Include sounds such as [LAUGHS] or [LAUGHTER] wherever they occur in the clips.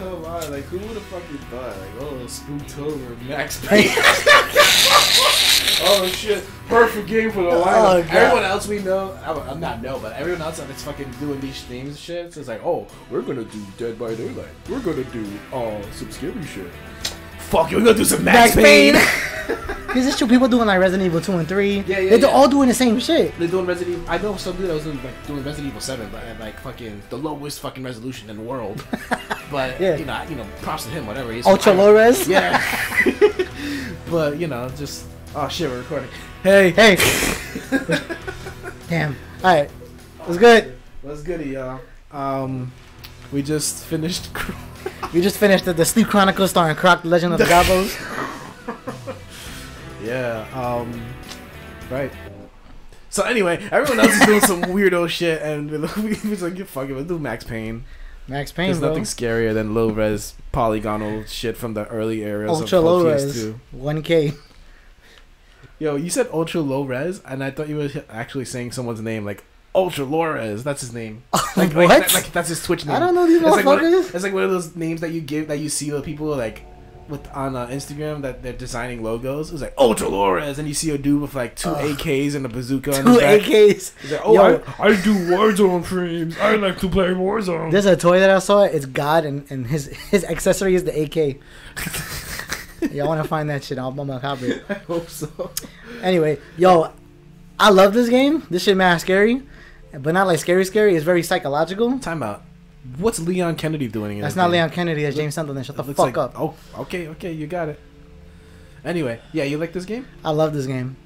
come on, like who would have fucking thought? Like, oh, Spooktober, Max [LAUGHS] Payne. [LAUGHS] oh shit, perfect game for the Oh, lineup. God. Everyone else we know, I- I'm not know, but everyone else that's fucking doing these themes and shit, so it's like, oh, we're gonna do Dead by Daylight. We're gonna do uh some scary shit. Fuck you, we're gonna do some Max, Max Payne. Payne. [LAUGHS] Because it's true, people doing like Resident Evil 2 and 3. Yeah, yeah, They're yeah. all doing the same shit. They're doing Resident Evil. I know some dude that was doing, like, doing Resident Evil 7, but at like fucking the lowest fucking resolution in the world. [LAUGHS] but Yeah. you know, I- you know, props to him. Whatever. He's Ultra low res. Yeah. [LAUGHS] but you know, just oh shit, we're recording. Hey, Hey. [LAUGHS] Damn. All right. It's good. what's good, y'all? Um, we just finished. We just finished the, the Sleep Chronicles starring Croc, the Legend of the Gobbos. Yeah. Um, right. So anyway, everyone else is doing some [LAUGHS] weirdo shit, and we was [LAUGHS] like, "Fuck it, let's do Max Payne." Max Payne, There's bro. nothing scarier than low res polygonal shit from the early eras Ultra of low res, PS2. 1K. [LAUGHS] Yo, you said ultra low res, and I thought you were actually saying someone's name, like Ultra low res. That's his name. Like, what? Like, that- like that's his Twitch name. I don't know these It's like, one, motherfuckers. it's like one of those names that you give that you see the people like with on uh, Instagram that they're designing logos. It's like Ultra Lores, and you see a dude with like two Ugh. AKs and a bazooka. Two. AKs. He's like, oh, Yo. I, I do Warzone streams. I like to play Warzone. There's a toy that I saw. It's God, and, and his his accessory is the AK. [LAUGHS] Y'all want to find that shit? I'm, I'm gonna copy it. I hope so. Anyway, yo, I love this game. This shit mad scary, but not like scary scary. It's very psychological. Time out. What's Leon Kennedy doing? in That's not game? Leon Kennedy. That's James Sunderland. Shut the fuck like- up. Oh, okay, okay, you got it. Anyway, yeah, you like this game? I love this game.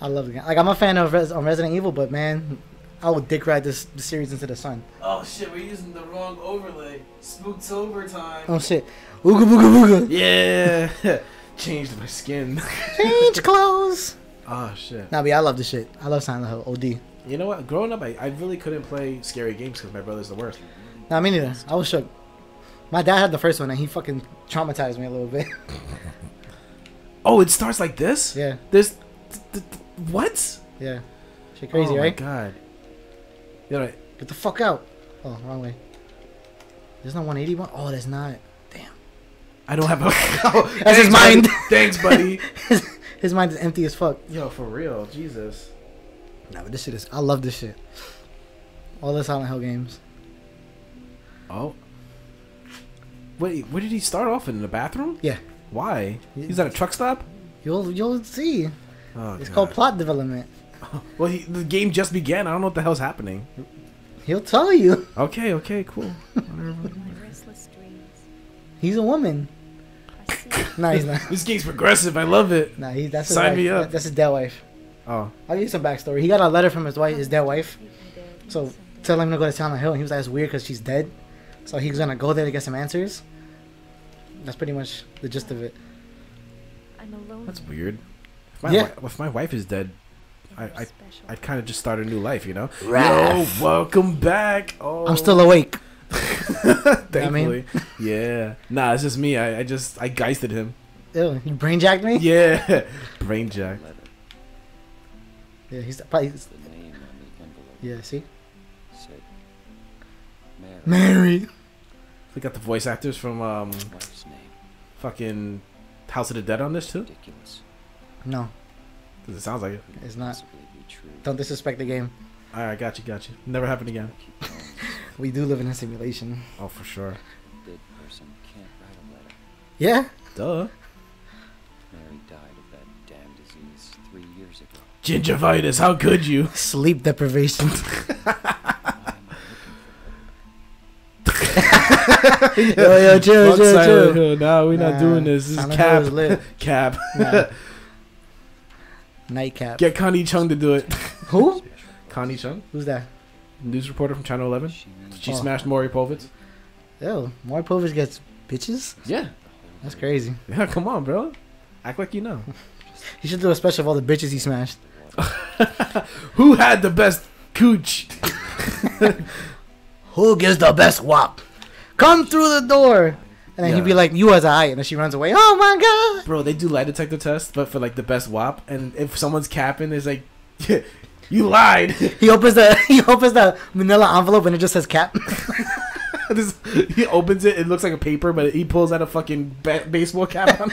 I love the game. Like I'm a fan of Res- of Resident Evil, but man, I would dick ride this, this series into the sun. Oh shit, we're using the wrong overlay. Spooktober time. Oh shit. Ooga booga booga. Yeah, [LAUGHS] changed my skin. [LAUGHS] Change clothes. oh shit. Nah, but yeah, I love this shit. I love Silent Hill. OD. You know what? Growing up, I, I really couldn't play scary games because my brother's the worst. Nah, me neither. I was shook. My dad had the first one, and he fucking traumatized me a little bit. [LAUGHS] Oh, it starts like this? yeah, There's. Th- th- th- what? yeah. Shit crazy, oh right? my god. You know, Get the fuck out. Oh, wrong way. There's no 181. Oh, there's not. Damn. I don't have a. oh, [LAUGHS] [LAUGHS] That's his thanks, mind. buddy. Thanks, buddy. His, his mind is empty as fuck. Yo, for real, Jesus. Nah, but this shit is. I love this shit. All the Silent Hill games. Oh. Wait, where did he start off in the bathroom? Yeah. Why? He's at a truck stop. You'll you'll see. Oh, It's God. called plot development. [LAUGHS] Well, he, the game just began. I don't know what the hell's happening. He'll tell you. Okay, okay, cool. [LAUGHS] My restless dreams. He's a woman. I [LAUGHS] see. Nah, he's not. this game's progressive. I love it. Nah, he, that's his Sign wife. me up. That's his dead wife. Oh, I'll give you some backstory. He got a letter from his wife, his dead wife, You can bear me So, tell him to go to Silent Hill. And he was like, "It's weird because she's dead." So he's gonna go there to get some answers. That's pretty much the gist of it. I'm alone. that's weird. If my, Yeah. wi- if my wife is dead, I, I. I'd kind of just start a new life, you know? Raph. Yo, welcome back. Oh, I'm still awake. [LAUGHS] Thankfully. yeah. Nah, it's just me. I, I just, I geisted him. Ew, you brain jacked me. Yeah. [LAUGHS] Brain jack. letter. Yeah, he's probably. The name on the envelope Yeah, see, said Mary. Mary. We got the voice actors from um Wife's name. fucking House of the Dead on this too? Ridiculous. No, Because it sounds like it. it's not. True. Don't disrespect the game. All right, got you, got you. Never happen again. [LAUGHS] We do live in a simulation. Oh, for sure. Dead person can't write a letter. Yeah. Duh. Mary died of that damn disease three years ago. Gingivitis, how could you? Sleep deprivation. [LAUGHS] [LAUGHS] [LAUGHS] yo, yo, chill, Fuck chill, Silent chill. Hill. Nah, we're not Nah, doing this. This Silent is Hill cap. is lit. [LAUGHS] cap. Nah. [LAUGHS] Nightcap. Get Connie Chung to do it. Who? special Connie Chung, Who's that? news reporter from Channel 11. She She Oh. smashed Maury Povich. Yo, Maury Povich gets bitches. Yeah. That's crazy. Yeah, come on, bro. Act like you know. He should do a special of all the bitches he smashed. Who had the best cooch? Who gives the best wop? Come through the door. And then he'd be like, "You as I," and then she runs away. Oh my god! Bro, they do lie detector tests, but for like the best WAP. And if someone's capping, it's like, [LAUGHS] you lied. [LAUGHS] He opens the [LAUGHS] he opens the Manila envelope and it just says cap. This- he opens it. It looks like a paper, but he pulls out a fucking ba- baseball cap. on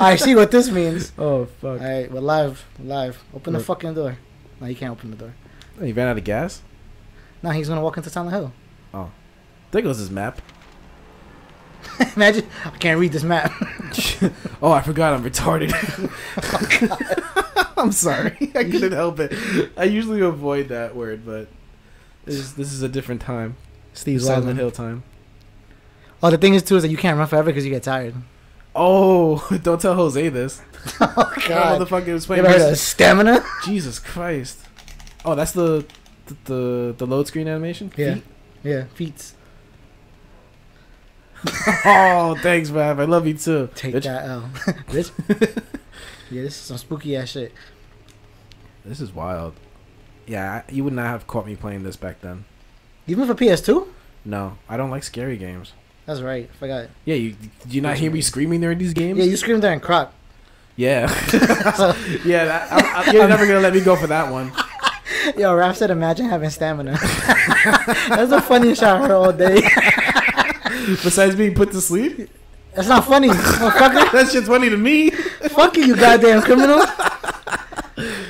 I see what this means. oh fuck! All right, we're live. We're live. Open the fucking door. No, you can't open the door. He ran out of gas. No, he's gonna walk into Silent Hill. Oh. There goes his map. [LAUGHS] Imagine I can't read this map. [LAUGHS] Oh, I forgot. I'm retarded. [LAUGHS] Oh, I'm sorry. I couldn't help it. I usually avoid that word, but this, this is a different time. Steve's Silent Hill time. Oh, the thing is too is that you can't run forever because you get tired. Oh, don't tell Jose this. Oh God! motherfucker was You playing. ever heard of stamina? Jesus Christ. Oh, that's the the the, the load screen animation. Yeah. Feet? Yeah, feats. [LAUGHS] oh, thanks, man. I love you too. Take Bitch. that L. [LAUGHS] Bitch. yeah, this is some spooky ass shit. This is wild. Yeah, I- you would not have caught me playing this back then. Even for PS2? No, I don't like scary games. That's right. I forgot. Yeah, you did you not hear me screaming during these games? Yeah, you screamed during Croc. Yeah, [LAUGHS] yeah. That, I, I, you're never gonna let me go for that one. yo, Raph said, imagine having stamina. That's the funniest shit I heard all day. Besides being put to sleep, That's not funny, motherfucker. [LAUGHS] that shit's funny to me. Fuck you, you goddamn criminal.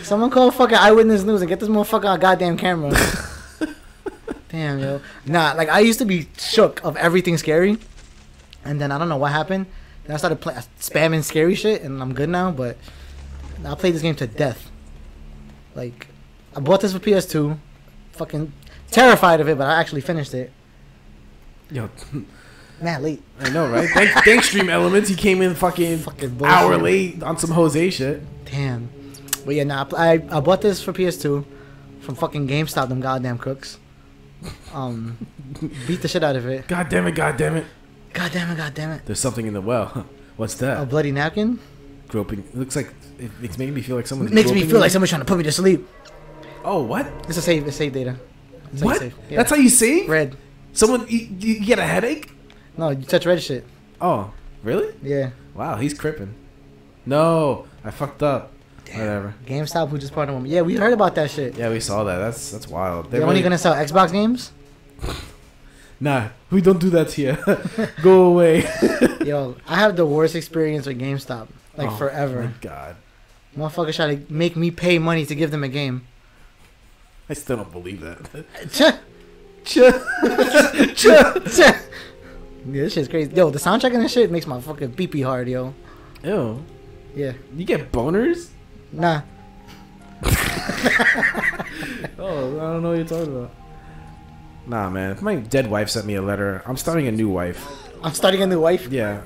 Someone call fucking Eyewitness News and get this motherfucker on goddamn camera. Damn, yo. Nah, like I used to be shook of everything scary, and then I don't know what happened. Then I started play- spamming scary shit, and I'm good now. But I played this game to death. Like, I bought this for PS2, fucking terrified of it, but I actually finished it. Yo, Man, late. I know, right? Thank, thanks, Stream Elements. He came in fucking Fucking bullshit. hour late on some Jose shit. Damn. But yeah, nah, I, I bought this for PS2 from fucking GameStop, them goddamn crooks. Um, beat the shit out of it. God damn it! God damn it! God damn it, god damn it. There's something in the well. [LAUGHS] What's that? A bloody napkin? Groping. It looks like it, it's making me feel like someone's. Makes me feel like someone's trying to put me to sleep. Oh, what? It's a save, it's save data. It's how you What? Yeah. That's how you save? Red. Someone you, you get a headache? No, you touch red shit. Oh, really? Yeah. Wow, he's crippin'. No, I fucked up. Whatever. GameStop who just partnered with me. Yeah, we heard about that shit. Yeah, we saw that. That's that's wild. They're only gonna sell Xbox games? [LAUGHS] Nah, we don't do that here. [LAUGHS] Go away. [LAUGHS] Yo, I have the worst experience with GameStop. Like Oh, forever. My God, Motherfuckers try to make me pay money to give them a game. I still don't believe that. Tch. Ch- ch- yeah, this shit's crazy. Yo, the soundtrack and this shit makes my fucking beepy hard, yo. Ew. Yeah. You get boners? Nah. [LAUGHS] Oh, I don't know what you're talking about. Nah, man. If my dead wife sent me a letter, I'm starting a new wife. I'm starting a new wife. Yeah.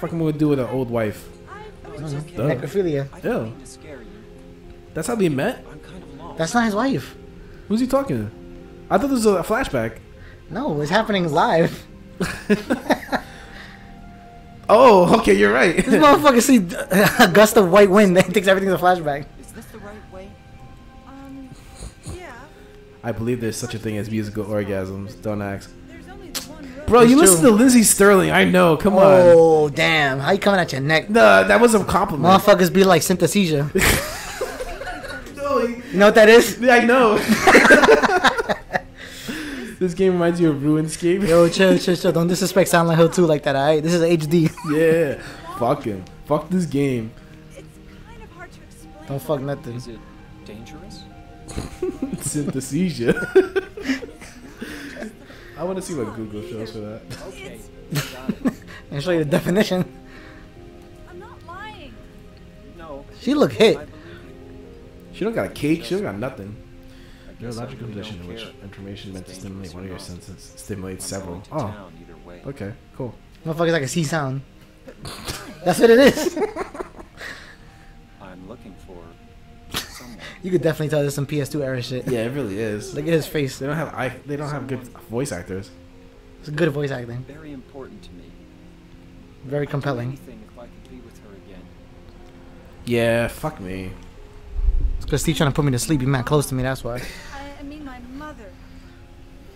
Fucking what would do with an old wife. Mm-hmm. Duh. Necrophilia. Ew. don't mean to scare you. That's how they met? I'm kind of lost. That's not his wife. Who's he talking to? I thought this was a flashback. No, it's happening live. [LAUGHS] Oh, okay, you're right. This motherfucker see a gust of white wind and thinks everything's a flashback. Is this the right way? Um, yeah. I believe there's such a thing as musical orgasms. Don't ask. There's only the one road. Bro, It's you listen to Lindsey Stirling. I know. Come on. Oh, damn. How you coming at your neck? Nah, that was a compliment. Motherfuckers be like synesthesia. [LAUGHS] [LAUGHS] No, You know what that is? I know. [LAUGHS] this game reminds you of Runescape. Yo, chill, chill, chill. Don't disrespect Silent Hill 2 like that, alright? This is HD. [LAUGHS] Yeah. Fuck him. Fuck this game. It's kind of hard to explain. Don't fuck nothing. Is it dangerous? [LAUGHS] Synesthesia. I want to see what Google shows for that. Okay, got it. And show you the definition. I'm not lying. No, She look hit. She don't got a cake. She don't got nothing. I guess I Neurological really condition in which information meant to stimulate one of your senses stimulates several. to Oh, town either way. okay, cool. Motherfuckers like a C sound. That's what it is. [LAUGHS] I'm looking for someone. You could definitely tell this some PS2 era shit. Yeah, it really is. Look at his face. They don't have I. They don't have good voice actors. It's good voice acting. Very important to me. Very compelling. anything if I could be with her again. Yeah, fuck me. It's because Steve trying to put me to sleep. He mad close to me, that's why. I, I mean, my mother.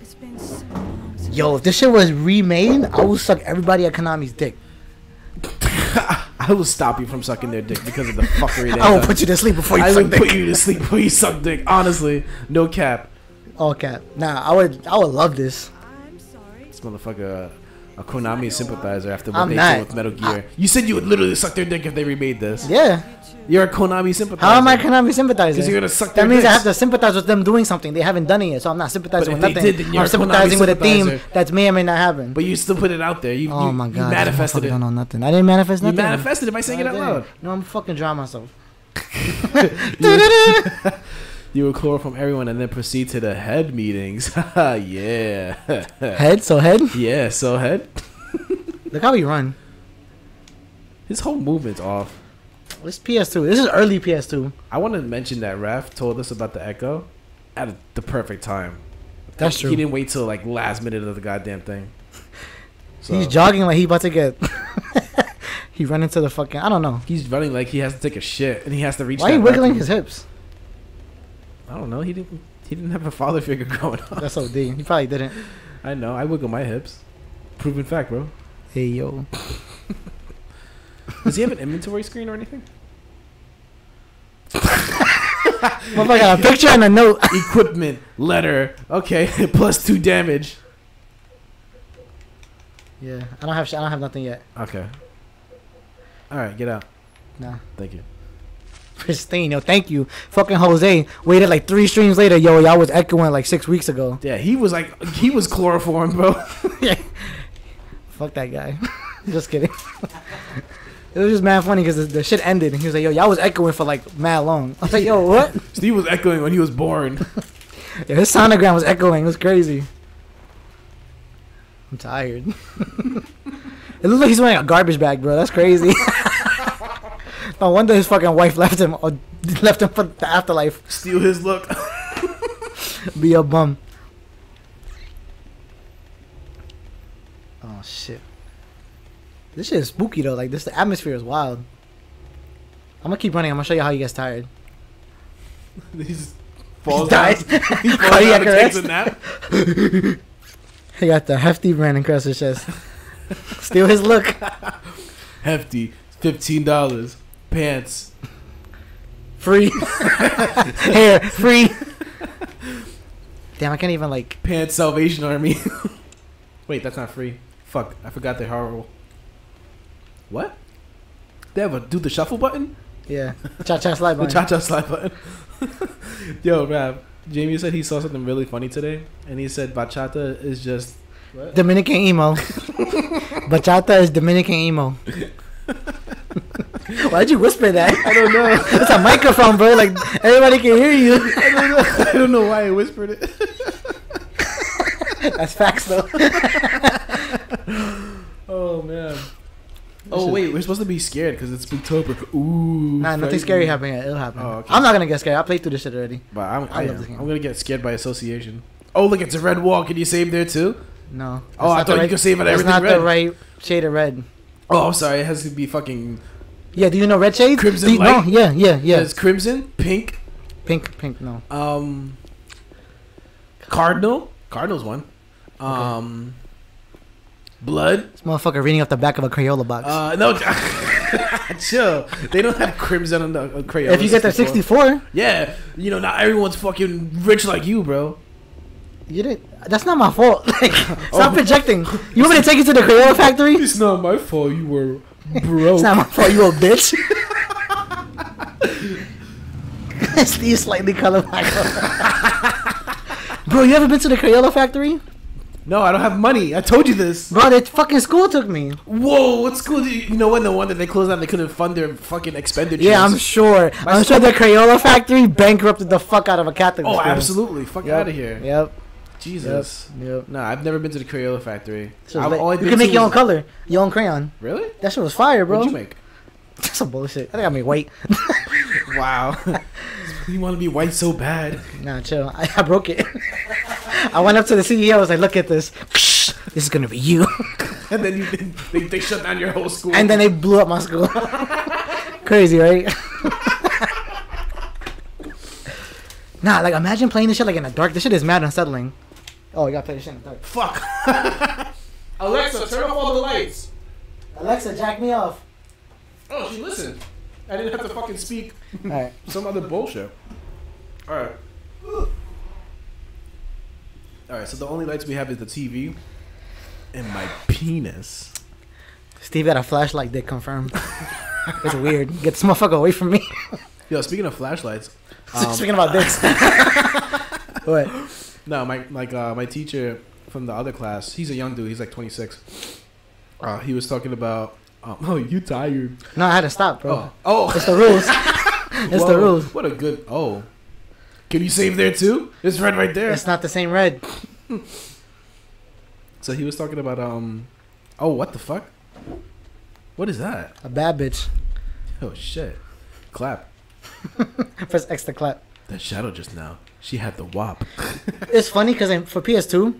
It's been so long since Yo, if this shit was remade, I would suck everybody at Konami's dick. [LAUGHS] I will stop you from sucking their dick because of the fuckery they [LAUGHS] I will done. put you to sleep before you I suck would dick. put you to sleep before you suck dick. Honestly, no cap. All cap. Nah, I would. I would love this. I'm sorry. This motherfucker, a Konami sympathizer after what I'm they did with Metal Gear. you said you would literally suck their dick if they remade this. Yeah. You're a Konami sympathizer. How am I Konami sympathizing? Because you're gonna suck That means I have to sympathize with them doing something. They haven't done it yet, so I'm not sympathizing with nothing. did, I'm sympathizing with a theme sympathizer. that may or may not happen. But you still put it out there. You, oh you, my you god, manifested I it. don't know nothing. I didn't manifest You nothing. manifested it by saying it out loud. No, I'm fucking drawing myself. [LAUGHS] [LAUGHS] You call from everyone and then proceed to the head meetings. [LAUGHS] yeah. head, so head. yeah, so head. Look how he run. His whole movement's off. This PS2. This is early PS2. I want to mention that Raph told us about the Echo at the perfect time. That's He true. didn't wait till like last minute of the goddamn thing. So He's jogging like he about to get. [LAUGHS] he run into the fucking. I don't know. he's running like he has to take a shit and he has to reach. Why are you wiggling his hips? I don't know. He didn't. He didn't have a father figure [LAUGHS] growing up. That's OD. He probably didn't. I know. I wiggle my hips. Proven fact, bro. Hey yo. Does he have an inventory screen or anything? well, I got a picture and a note. [LAUGHS] Equipment letter. Okay, [LAUGHS] plus two damage. Yeah, I don't have. sh- I don't have nothing yet. Okay. All right, get out. Nah. Thank you. [LAUGHS] Pristine, yo. Thank you. Fucking Jose waited like three streams later. Yo, y'all was echoing like six weeks ago. Yeah, he was like he was chloroform, bro. yeah. Fuck that guy. just kidding. It was just mad funny because the, the shit ended and he was like, "Yo, y'all was echoing for like mad long." I was like, "Yo, what?" [LAUGHS] Steve was echoing when he was born. [LAUGHS] Yeah, his sonogram was echoing. It was crazy. I'm tired. [LAUGHS] it looks like he's wearing a garbage bag, bro. That's crazy. no wonder his fucking wife left him or left him for the afterlife. Steal his look. Be a bum. Oh shit. This shit is spooky though. Like this, the atmosphere is wild. I'm gonna keep running. I'm gonna show you how [LAUGHS] [LAUGHS] he gets tired. he just falls dies. down. [LAUGHS] He falls Cardiac takes a nap. He got the hefty brand across his chest. Steal his look. Hefty, fifteen dollars. Pants. Free. Hair. Free. Damn, I can't even like. Pants Salvation Army. Wait, that's not free. Fuck, I forgot they're horrible. What? They have a do the shuffle button? Yeah. [LAUGHS] Cha cha slide button. The cha cha slide button. Yo, Rap. Jaime said he saw something really funny today, and he said bachata is just. What? Dominican emo. [LAUGHS] Bachata is Dominican emo. [LAUGHS] Why'd you whisper that? I don't know. It's a microphone, bro. Like everybody can hear you. I don't know. I don't know why I whispered it. That's facts, though. Oh man. Oh wait, we're supposed to be scared because it's Spooktober. Ooh. Nah, nothing scary happened yet. It'll happen. Oh, okay. I'm not gonna get scared. I played through this shit already. But I'm, I I love this game. I'm gonna get scared by association. Oh look, it's a red wall. Can you save there too? No. Oh, I thought the you could save it It's not red. the right shade of red. Oh, I'm sorry. It has to be fucking. Yeah, do you know red shades? Crimson you-? No, yeah, yeah, yeah. It's crimson, pink, Pink, pink, no. um, cardinal. Cardinal's one. Um, blood. This motherfucker reading off the back of a Crayola box. Uh, no. [LAUGHS] Chill. They don't have crimson on the uh, Crayola. if you get that 64, Yeah, you know, not everyone's fucking rich like you, bro. you didn't. That's not my fault. [LAUGHS] Like, [LAUGHS] Oh. stop projecting. You want me to take you to the Crayola factory? It's not my fault you were broke. It's not my fault, you old bitch. Steve slightly colorblind. Bro, you ever been to the Crayola factory? No, I don't have money. I told you this. Bro, that fucking school took me. Whoa, what school? Did you, you know what? No wonder they closed down. They couldn't fund their fucking expenditures. Yeah, I'm sure. My I'm sure the Crayola factory bankrupted the fuck out of a Catholic Oh, school. absolutely. Fuck Yep. out of here. Yep. Jesus. Yep. No, I've never been to the Crayola factory. So I've you can make your own color, your own crayon. Really? That shit was fire, bro. What'd you make? [LAUGHS] That's some bullshit. I think I made white. [LAUGHS] Wow. [LAUGHS] you want to be white so bad. Nah, chill. I, I broke it. [LAUGHS] I went up to the CEO. I was like, "Look at this. This is gonna be you." [LAUGHS] And then you, they, they shut down your whole school. and then they blew up my school. [LAUGHS] Crazy, right? nah, like imagine playing this shit like in the dark. This shit is mad unsettling. Oh, you gotta play this shit in the dark. Fuck. Alexa, turn off all the lights. Alexa, jack me off. Oh, she listened. I didn't have to fucking speak All right. [LAUGHS] some other bullshit. All right. All right. So the only lights we have is the TV. and my penis. Steve got a flashlight. Did confirmed. it's weird. Get this motherfucker away from me. Yo, speaking of flashlights, um, [LAUGHS] Speaking about dicks. [LAUGHS] what? no, my like uh, my teacher from the other class, he's a young dude. He's like 26. Uh, he was talking about. Um, oh, [LAUGHS] you tired? No, I had to stop, bro. Oh, oh, It's the rules. [LAUGHS] it's the rules. What a good. Oh, can you save there too? It's red right there. It's not the same red. [LAUGHS] So he was talking about um. Oh, what the fuck? What is that? A bad bitch. Oh shit! Clap. Press X to clap. That shadow just now. She had the wop. It's funny because for PS2,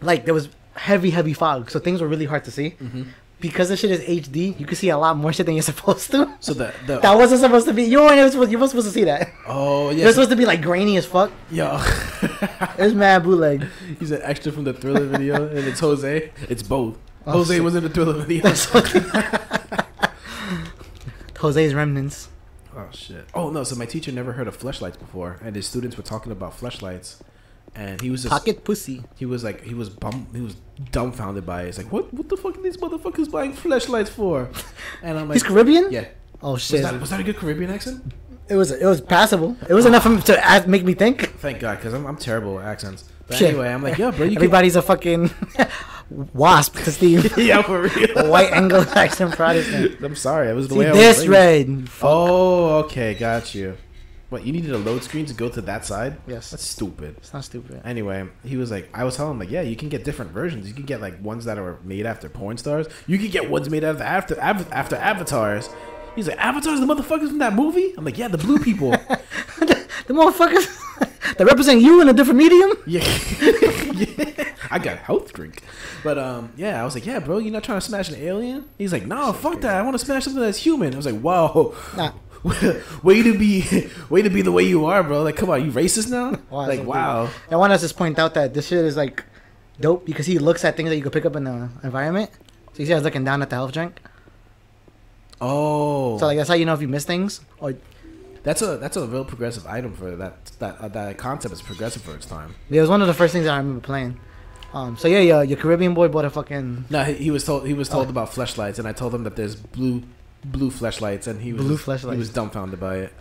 like there was heavy, heavy fog, so things were really hard to see. Mm-hmm. Because this shit is HD, you can see a lot more shit than you're supposed to. So the the That wasn't supposed to be. You weren't supposed. You weren't supposed to see that. oh It yeah. was supposed to be like grainy as fuck. Yo, it's mad bootleg. [LAUGHS] he's an extra from the Thriller video, and it's Jose. It's both. Oh, Jose shit. was in the Thriller [LAUGHS] video. [LAUGHS] Jose's remnants. Oh shit! Oh no! So my teacher never heard of flashlights before, and his students were talking about fleshlights, and he was just Pocket pussy. he was like he was bum he was dumbfounded by it. It's like what what the fuck are these motherfuckers buying flashlights for? And I'm like, He's Caribbean. yeah. Oh Was shit. that, was that a good Caribbean accent? It was. It was passable. It was enough for to make me think. Thank God, because I'm, I'm terrible at accents. But Shit. anyway, I'm like, yeah, bro, you can. Everybody's a fucking [LAUGHS] wasp to Steve. [LAUGHS] yeah, for real. white Anglo-Saxon Protestant. I'm sorry. It was the See way I was this raised. red. Fuck. Oh, okay, got you. What you needed a load screen to go to that side? Yes. That's stupid. It's not stupid. Anyway, he was like, I was telling him like, yeah, you can get different versions. You can get like ones that are made after porn stars. You can get ones made after after after avatars. He's like, avatars, the motherfuckers from that movie. I'm like, yeah, the blue people. [LAUGHS] The motherfuckers [LAUGHS] that represent you in a different medium. [LAUGHS] yeah. yeah, I got health drink. But um, yeah, I was like, yeah, bro, you're not trying to smash an alien. He's like, no, fuck that. I want to smash something that's human. I was like, whoa. Nah. [LAUGHS] way to be, [LAUGHS] way to be the way you are, bro. Like, come on, you racist now? [LAUGHS] Wow, like, wow. I want us to just point out that this shit is like dope because he looks at things that you could pick up in the environment. So you see, I was looking down at the health drink. Oh, So like that's how you know if you miss things. Or that's a that's a real progressive item for that that uh, that concept is progressive for its time. Yeah, it was one of the first things that I remember playing. Um. So yeah, yeah, your Caribbean boy bought a fucking No, he, he was told he was told Oh. about fleshlights, and I told him that there's blue blue flashlights, and he was Blue just- He was dumbfounded by it,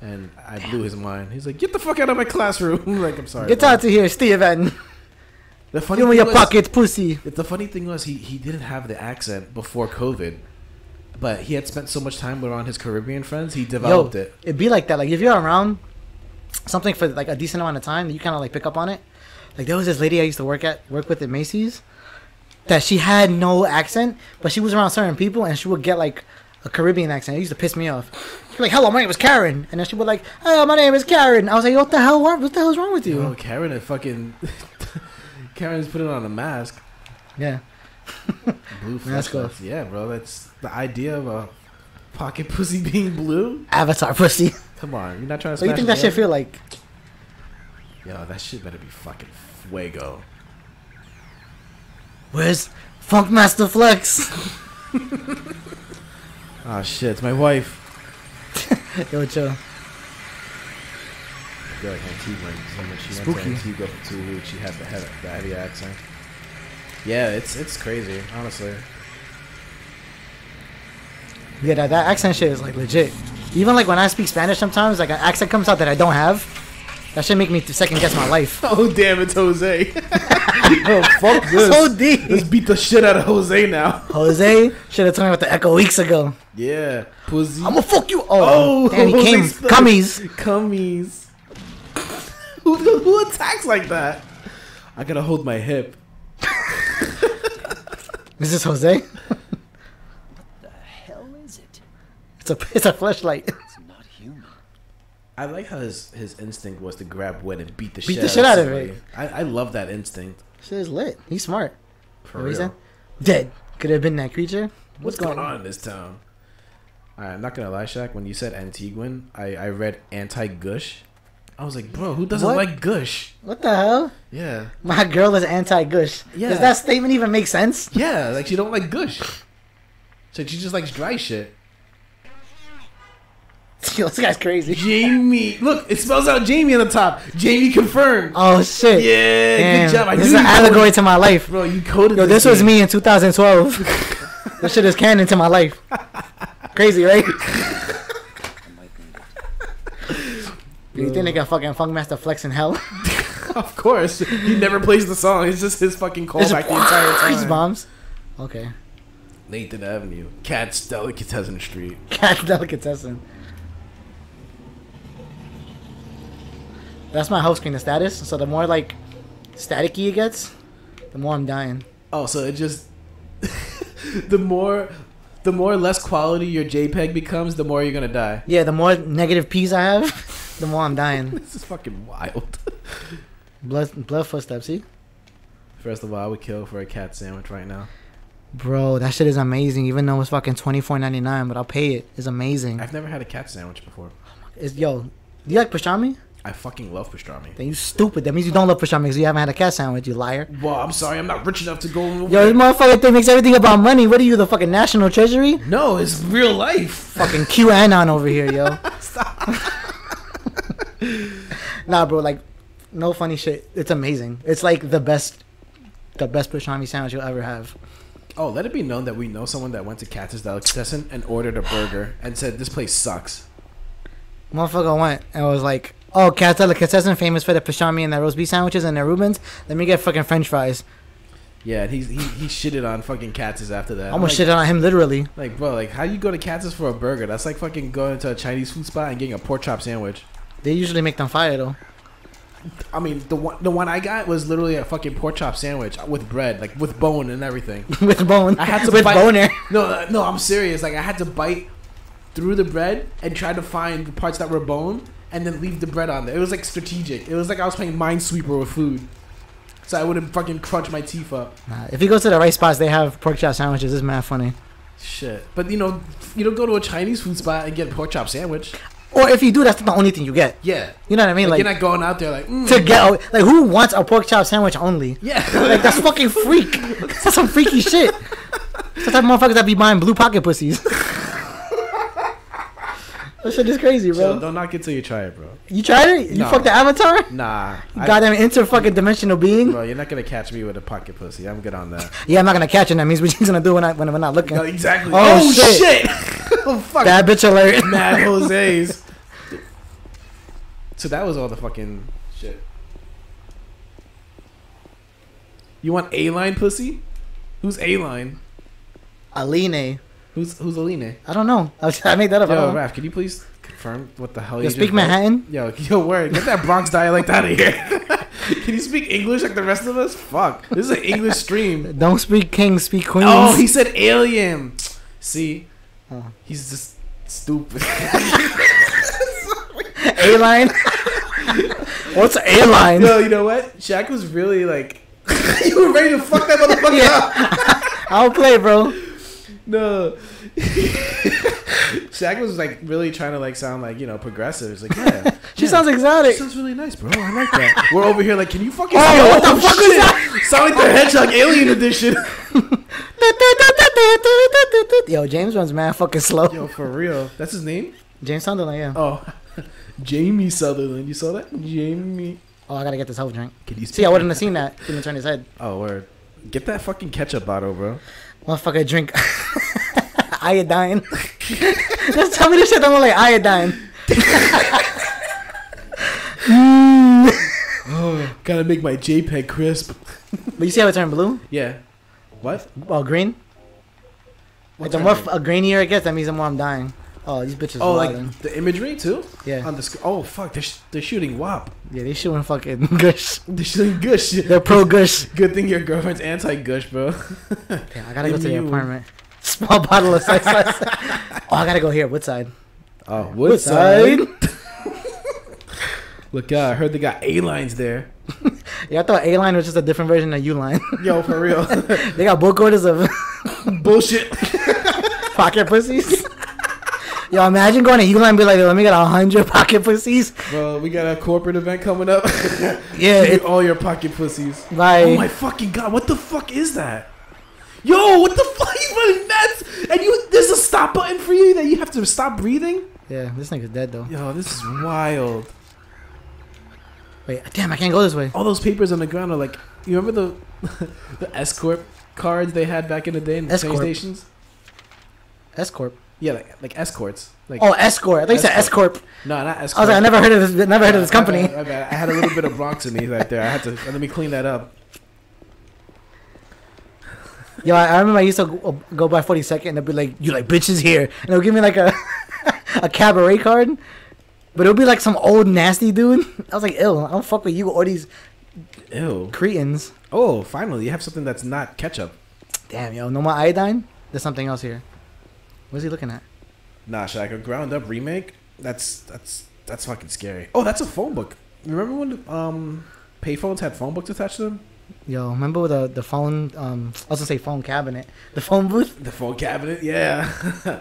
and I blew his mind. He's like, "Get the fuck out of my classroom!" [LAUGHS] Like, I'm sorry. get bro." out of here, Steven. The funny Give me your was- pocket, pussy. The funny thing was he he didn't have the accent before COVID, but he had spent so much time around his Caribbean friends, he Yo, developed it. it'd be like that. Like if you're around something for like a decent amount of time, you kind of like pick up on it. Like there was this lady I used to work at work with at Macy's that she had no accent, but she was around certain people and she would get like a Caribbean accent. It used to piss me off. She'd be like, "Hello, my name is Karen," and then she would like, "Hey, my name is Karen." I was like, "What the hell? What, what the hell's wrong with you?" Oh, Karen, a fucking [LAUGHS] Karen's putting on a mask. Yeah, [LAUGHS] Blue Mask off. Yeah, bro. That's the idea of a pocket [LAUGHS] pussy being blue. Avatar pussy. Come on, you're not trying to. What do you think that shit feel like? Yo, that shit better be fucking fuego. Where's Funkmaster Flex? Oh shit, it's my wife. [LAUGHS] Yo, chill. Go like Antigua. So when she went Spooky. to Antigua for two weeks, she had the heavy, the heavy accent. Yeah, it's it's crazy, honestly. Yeah, that, that accent shit is like legit. Even like when I speak Spanish, sometimes like an accent comes out that I don't have. That should make me second guess my life. [LAUGHS] Oh damn, it's Jose. [LAUGHS] oh fuck [LAUGHS] this. so Let's beat the shit out of Jose now. Jose should have told me about the echo weeks ago. Yeah, pussy. I'm gonna fuck you. Oh, Oh, damn, he Jose came. Spud. Cummies. Cummies. who, who attacks like that? I gotta hold my hip. Is this Jose? What the hell is it? It's a it's a flashlight. It's not human. I like how his, his instinct was to grab wood and beat the Beat shit the shit out of it. I, I love that instinct. Shit is lit. He's smart. For What he real. Dead. Could have been that creature. What's going on in this town? Alright, I'm not gonna lie, Shaq. When you said Antiguan, I, I read anti gush. I was like, bro, who doesn't What? like gush? What the hell? Yeah. My girl is anti-gush. Yeah. Does that statement even make sense? Yeah, like she don't like gush. So she just likes dry shit. [LAUGHS] Yo, this guy's crazy. Jaime. Look, it spells out Jaime on the top. Jaime confirmed. Oh shit. Yeah, Damn. good job. I this is an you coded- allegory to my life. Bro, you coded Yo, this was game. me in 2012. [LAUGHS] this shit is canon to my life. Crazy, right? I might need it. You think they got fucking Funkmaster Flex in hell? [LAUGHS] Of course. He never plays the song. It's just his fucking callback the entire time. time. bombs. Okay. Nathan Avenue. Katz Delicatessen Street. Katz delicatessen. That's my house screen, the status. So the more like staticky it gets, the more I'm dying. Oh, so it just [LAUGHS] the more the more less quality your JPEG becomes, the more you're gonna die. Yeah, the more negative P's I have, [LAUGHS] the more I'm dying. [LAUGHS] This is fucking wild. Blood, blood footsteps. See, First of all, I would kill for a Katz sandwich right now. bro, that shit is amazing. Even though it's fucking twenty four ninety nine, but I'll pay it. It's amazing. I've never had a Katz sandwich before. It's yo. Do you like pastrami? I fucking love pastrami. Then you stupid. That means you don't love pastrami because you haven't had a Katz sandwich. You liar. Well, I'm sorry, I'm not rich enough to go. Yo, this motherfucker thing makes everything about money. What are you, the fucking national treasury? no, it's real life. fucking QAnon over here, yo. [LAUGHS] [LAUGHS] nah, bro, like, no funny shit. It's amazing. It's like the best, the best pastrami sandwich you'll ever have. Oh, let it be known that we know someone that went to Katz Delicatessen and ordered a burger and said this place sucks. Motherfucker went and was like, "Oh, Katz Delicatessen, famous for the pastrami and the roast beef sandwiches and the Reubens. Let me get fucking French fries." Yeah, he's, he he shitted on fucking Katz's after that. I'm gonna like, shit on him literally. Like, bro, like, how you go to Katz's for a burger? That's like fucking going to a Chinese food spot and getting a pork chop sandwich. They usually make them fire though. I mean, the one the one I got was literally a fucking pork chop sandwich with bread, like with bone and everything. [LAUGHS] with bone. I had to with bite- boner. No, uh, no, I'm serious. Like, I had to bite through the bread and try to find the parts that were bone and then leave the bread on there. It was like strategic. It was like I was playing Minesweeper with food. So I wouldn't fucking crunch my teeth up. Nah, if you go to the right spots, they have pork chop sandwiches. It's mad funny. Shit. But you know, you don't go to a Chinese food spot and get a pork chop sandwich. Or if you do, that's the only thing you get. Yeah. You know what I mean? Like, Like, you're not going out there like, mm, to get like who wants a pork chop sandwich only? yeah. [LAUGHS] Like that's fucking freak. That's some freaky shit. [LAUGHS] It's the type of motherfuckers that be buying blue pocket pussies. [LAUGHS] that shit is crazy, Chill, bro. don't knock it till you try it, bro. You tried it? You No. fucked the avatar? Nah. You I- goddamn inter fucking dimensional being? bro, you're not gonna catch me with a pocket pussy. I'm good on that. Yeah, I'm not gonna catch it. That means what she's gonna do when I when we're not looking. No, exactly. Oh, Oh, shit. shit. [LAUGHS] oh fuck. Bad bitch alert. [LAUGHS] Mad [LAUGHS] Jose's. so that was all the fucking shit. You want A line pussy? Who's A line? Aline. Who's who's Aline? I don't know. I, I made that up. Yo. Raph, can you please confirm what the hell You you speak? Manhattan? Yo, [LAUGHS] yo, word. Get that Bronx dialect out of here. [LAUGHS] can you speak English like the rest of us? Fuck. This is an English stream. [LAUGHS] Don't speak king, speak queen. Oh, he said alien. See, Oh. he's just stupid. A line. What's A line? Yo, you know what? Shaq was really like, you were ready to fuck that motherfucker up. I'll play, bro. No. [LAUGHS] Shaq was like really trying to like sound like you know progressive. He's like, yeah, [LAUGHS] She yeah, sounds exotic. She sounds really nice, bro. I like that. We're over here like, can you fucking? Oh, what the fuck is that? Sound like the Hedgehog Alien Edition. [LAUGHS] Yo, James runs mad fucking slow. Yo, for real. That's his name. James Sunderland, yeah. Oh, Jaime Sutherland. You saw that? Jaime. Oh, I gotta get this health drink. Can you? See, I wouldn't have seen that. Didn't turn his head. Oh, word. Get that fucking ketchup bottle, bro. Motherfucker, drink [LAUGHS] iodine. [LAUGHS] Just tell me this shit don't look like iodine. Oh, [LAUGHS] gotta make my JPEG crisp. But you see how it turned blue? Yeah. What? Well, green. Like the more f- a grainier it gets, that means the more I'm dying. Oh, these bitches. Oh, wildin'. like the imagery too? yeah, On the sc- oh fuck, they're, sh- they're shooting WAP. yeah, they shooting fucking [LAUGHS] gush. They're shooting gush. They're pro gush. [LAUGHS] Good thing your girlfriend's anti gush, bro. [LAUGHS] Yeah, I gotta go to the apartment. Small bottle of Spice. oh, I gotta go here. Woodside. Oh, Woodside. Look, uh, I heard they got A lines there. Yeah, I thought A line was just a different version of Uline. Yo, for real. they got bulk orders of Bullshit. pocket pussies. Yo, imagine going to line and be like, let me get a hundred pocket pussies. Bro, we got a corporate event coming up. [LAUGHS] Yeah, it, all your pocket pussies. by Oh my fucking god, what the fuck is that? Yo, what the [LAUGHS] fuck? You running nuts? And you, there's a stop button for you that you have to to stop breathing. Yeah, this nigga's dead though. Yo, this is wild. Wait, damn, I can't go this way. All those papers on the ground are like, you remember the [LAUGHS] the escort cards they had back in the day in the train stations? Escort. Yeah, like like escorts. Like Oh, escort. I thought you said escort. no, not escort. I was like, I never heard of this. Never heard of this company. bad, my bad. I had a little bit of Bronx in me right there. I had to let me clean that up. [LAUGHS] Yo, I, I remember I used to go, go by 42nd and they'd be like, you like bitches here. And they'll give me like a [LAUGHS] a cabaret card. But it'll be like some old nasty dude. [LAUGHS] I was like, ill. I don't fuck with you or these Ew. cretins. Oh, finally, you have something that's not ketchup. Damn, yo, no more iodine? There's something else here. What's he looking at? Nah, Shaq, a ground up remake. That's that's that's fucking scary. Oh, that's a phone book. Remember when um payphones had phone books attached to them? Yo, remember the the phone? Um, I was gonna say phone cabinet, the phone booth. The phone cabinet, yeah. [LAUGHS]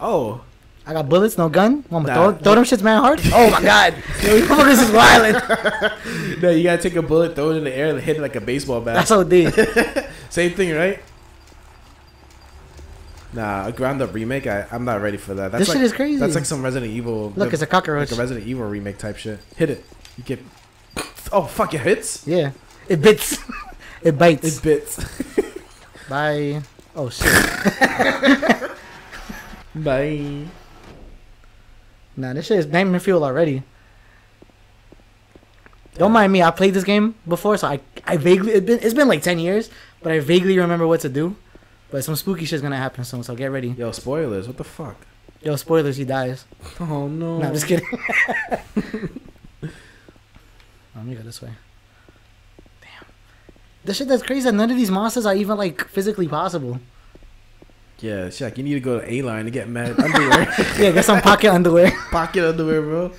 oh, I got bullets, no gun. Me Nah. throw, throw them shits man hard? [LAUGHS] Oh my god, motherfuckers is wildin'. [LAUGHS] no, you gotta take a bullet, throw it in the air, and hit it like a baseball bat. That's OD. Same thing, right? Nah, a ground up remake. I I'm not ready for that. That's This like, shit is crazy. That's like some Resident Evil. Look, it's a cockroach. like a Resident Evil remake type shit. Hit it. You get. Oh fuck! It hits. Yeah, it bits. [LAUGHS] it bites. It bits. Bye. Oh shit. [LAUGHS] Bye. Nah, this shit is nightmare fuel already. Don't mind me. I played this game before, so I I vaguely it been, it's been like ten years, but I vaguely remember what to do. But some spooky shit's gonna happen soon, so get ready. Yo, spoilers. What the fuck? Yo, spoilers, he dies. Oh no. No, I'm just kidding. [LAUGHS] Let me go this way. Damn. The shit that's crazy that none of these monsters are even like physically possible. Yeah, Shaq, you need to go to A line to get mad [LAUGHS] underwear. Yeah, get some pocket underwear. [LAUGHS] Pocket underwear, bro.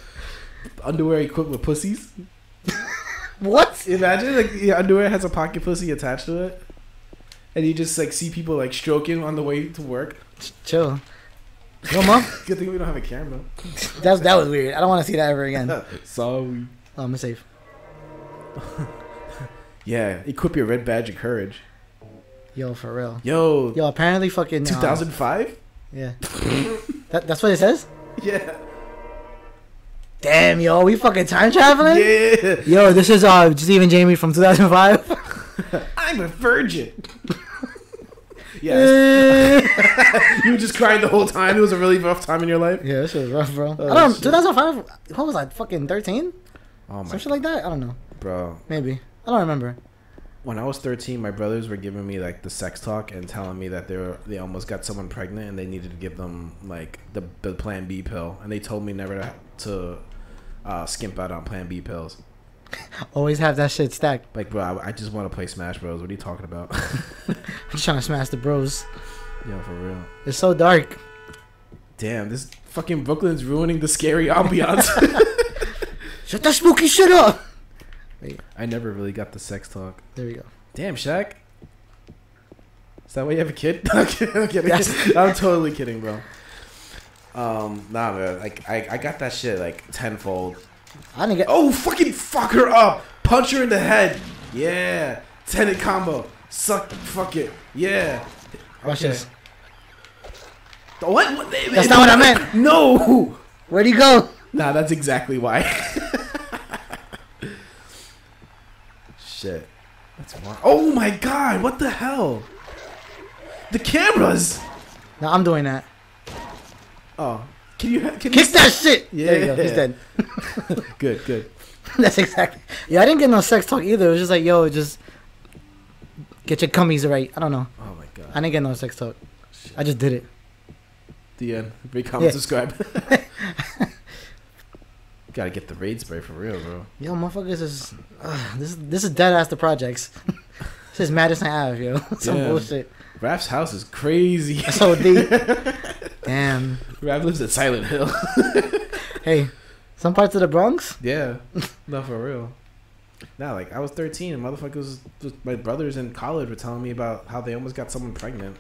Underwear equipped with pussies. what? Imagine like your underwear has a pocket pussy attached to it, and you just like see people like stroking on the way to work. Chill. Yo, mom. [LAUGHS] Good thing we don't have a camera. That that was weird. I don't want to see that ever again. [LAUGHS] Oh, I'm safe. [LAUGHS] Yeah, equip your red badge of courage. Yo, for real. Yo, Yo, apparently fucking. uh, 2005. yeah. that, that's what it says? Yeah. Damn, yo, we fucking time traveling? Yeah. Yo, this is uh Stephen Jaime from 2005. [LAUGHS] I'm a virgin. [LAUGHS] yes. [LAUGHS] You were just crying the whole time. It was a really rough time in your life. this shit was rough, bro. Oh, I don't. shit. 2005. What was I? Fucking 13? Oh my, Some shit like that. I don't know. bro. Maybe. I don't remember. When I was 13, my brothers were giving me like the sex talk and telling me that they were they almost got someone pregnant and they needed to give them like the the Plan B pill and they told me never to, to uh, skimp out on Plan B pills. [LAUGHS] Always have that shit stacked. Like, bro, I, I just want to play Smash Bros. What are you talking about? [LAUGHS] I'm just trying to smash the bros. Yo, for real. It's so dark. Damn, this fucking Brooklyn's ruining the scary ambiance. [LAUGHS] Shut that spooky shit up. Wait. I never really got the sex talk. There we go. Damn, Shaq. Is that why you have a kid? I'm kidding. I'm, kidding. Yes. I'm totally kidding, bro. Um, nah, man. Like, I, I got that shit like tenfold. I didn't get. Oh, fucking fuck her up. Punch her in the head. Yeah. Tenant combo. Suck. Fuck it. Yeah. Watch this. What? what? That's not what I meant. No. Where'd he go? Nah, that's exactly why. [LAUGHS] Shit. That's why. Oh my god, what the hell? The cameras! No, I'm doing that. Oh. Can you can Kick you that shit. There you go. He's Yeah. dead. [LAUGHS] Good, good. [LAUGHS] That's exactly. Yeah, I didn't get no sex talk either. It was just like, yo, just get your cummies right. I don't know. Oh my god. I didn't get no sex talk. I just did it. The end. Rate, comment, Yeah. subscribe. [LAUGHS] Gotta get the raid spray for real, bro. Yo, motherfuckers is uh, this. is This is dead ass the projects. this is Madison Ave, yo. Some Yeah. bullshit. Raph's house is crazy. So deep. Damn. Raph lives at Silent Hill. [LAUGHS] Hey, some parts of the Bronx. yeah. [LAUGHS] No, for real. Nah, like I was 13 and motherfuckers, my brothers in college were telling me about how they almost got someone pregnant.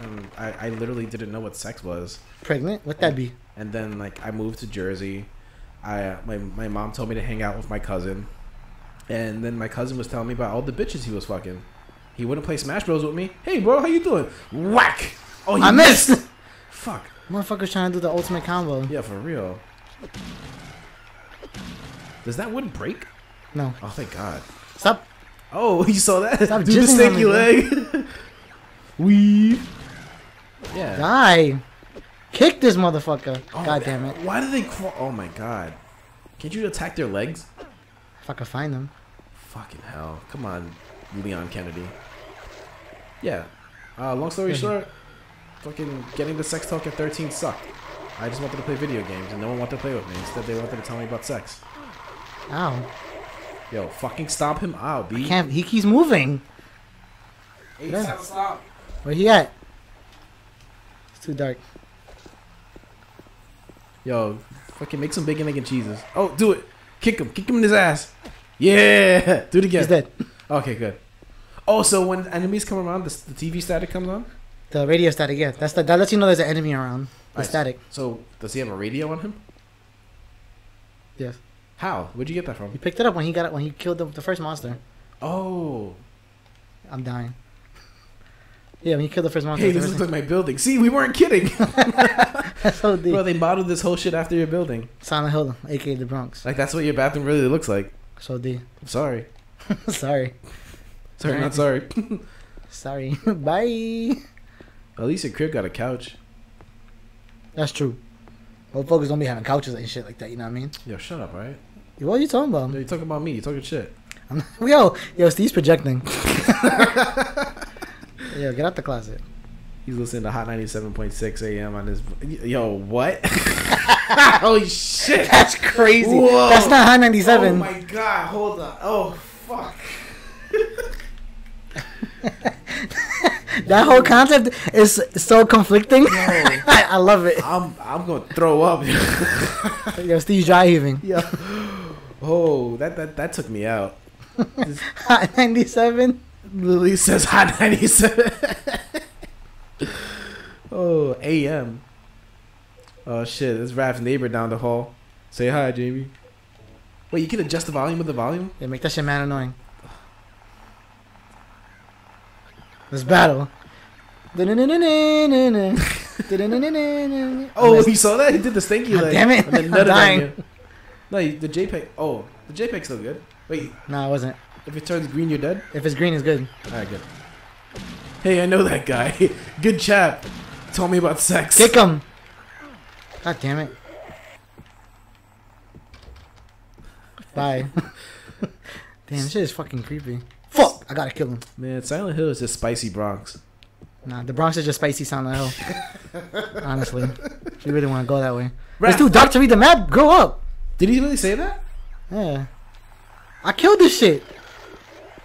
And I, I literally didn't know what sex was. Pregnant? What that be? And then like I moved to Jersey. I my my mom told me to hang out with my cousin. And then my cousin was telling me about all the bitches he was fucking. He wouldn't play Smash Bros with me. Hey bro, how you doing? Whack. Oh, you I missed. Fuck. Motherfucker's trying to do the ultimate combo. Yeah, for real. Does that wood break? No. Oh, thank God. Stop. Oh, [LAUGHS] you saw that? Stop Do the jizzing on me, stanky bro. leg. [LAUGHS] Weave. Yeah. Die. Kick this motherfucker. Oh, God damn it. Why do they crawl? Oh my God. Can't you attack their legs? If I could find them. Fucking hell. Come on, Leon Kennedy. Yeah. Uh, long story short, fucking getting the sex talk at 13 sucked. I just wanted to play video games and no one wanted to play with me. Instead, they wanted to tell me about sex. Ow. Yo, fucking stop him out, B. Can't. He keeps moving. Hey, Yeah. stop, stop. Where he at? It's too dark. Yo, fucking make some bacon, egg, and cheeses. Oh, do it. Kick him. Kick him in his ass. Yeah. Do it again. He's dead. Okay, good. Oh, so when enemies come around, the, the TV static comes on? The radio static. Yeah, that's the. That lets you know there's an enemy around. The Nice. static. So, does he have a radio on him? Yes. How? Where'd you get that from? He picked it up when he got it when he killed the, the first monster. Oh. I'm dying. [LAUGHS] Yeah, when he killed the first monster. Hey, the this first looks like my building. See, we weren't kidding. [LAUGHS] [LAUGHS] That's so deep. Bro, they modeled this whole shit after your building. Silent Hill, aka the Bronx. Like, that's what your bathroom really looks like. So deep. I'm sorry. Sorry. Sorry, not sorry. Sorry. Bye. At least a crib got a couch. That's true. Motherfuckers don't be having couches and shit like that. You know what I mean? Yo, shut up, right? What are you talking about? you talking about me. You talking shit. I'm, [LAUGHS] yo, yo, Steve's projecting. [LAUGHS] yo, get out the closet. He's listening to Hot 97.6 AM on his. Yo, what? [LAUGHS] Holy shit. That's crazy. Whoa. That's not Hot 97. Oh my god, hold on. Oh, fuck. [LAUGHS] that whole concept is so conflicting. [LAUGHS] I, I love it. I'm I'm gonna throw up. [LAUGHS] Yo, Steve's dry heaving. Yo. Oh, that, that that took me out. High 97. Lily says hot 97. oh, AM. Oh shit, this Raph's neighbor down the hall. Say hi, Jaime. Wait, you can adjust the volume of the volume? Yeah, make that shit mad annoying. Let's battle. [LAUGHS] Oh, he saw that? He did the stinky leg. damn it. and then [LAUGHS] I'm dying. you. No, the JPEG. Oh, the JPEG's still good. Wait, No, it wasn't. if it turns green, you're dead? If it's green, it's good. Alright, good. Hey, I know that guy. [LAUGHS] good chap. Told me about sex. Kick him. God damn it. Bye. damn, this shit is fucking creepy. Fuck! I gotta kill him. Man, Silent Hill is just spicy Bronx. Nah, the Bronx is just spicy Silent Hill. [LAUGHS] Honestly. If you really want to go that way. Raph, it's too dark to read the map. Grow up. Did he really say that? Yeah. I killed this shit.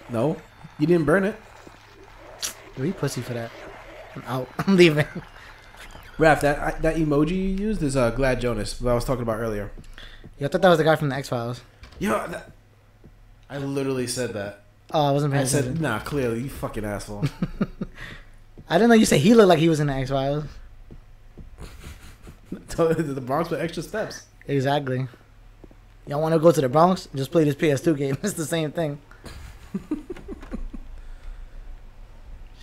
No. You didn't burn it. Yo, you pussy for that. I'm out. [LAUGHS] I'm leaving. Raph, that that emoji you used is uh, Glad Jonas, that I was talking about earlier. Yo, I thought that was the guy from the X Files. Yo, that, I literally said that. Oh, I wasn't paying I said, attention. nah, clearly, you fucking asshole. [LAUGHS] I didn't know you said he looked like he was in the X Files. [LAUGHS] the Bronx with extra steps. Exactly. Y'all want to go to the Bronx? Just play this PS2 game. [LAUGHS] It's the same thing.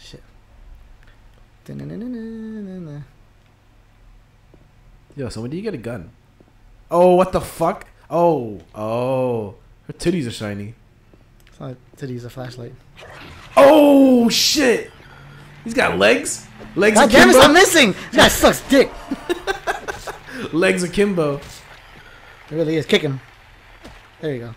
Shit. Yo, so when do you get a gun? Oh, what the fuck? Oh, oh. Her titties are shiny. Not to use a flashlight. Oh, shit. He's got legs? Legs God damn it. I'm missing! This guy sucks dick. [LAUGHS] Legs akimbo. It really is. Kick him. There you go.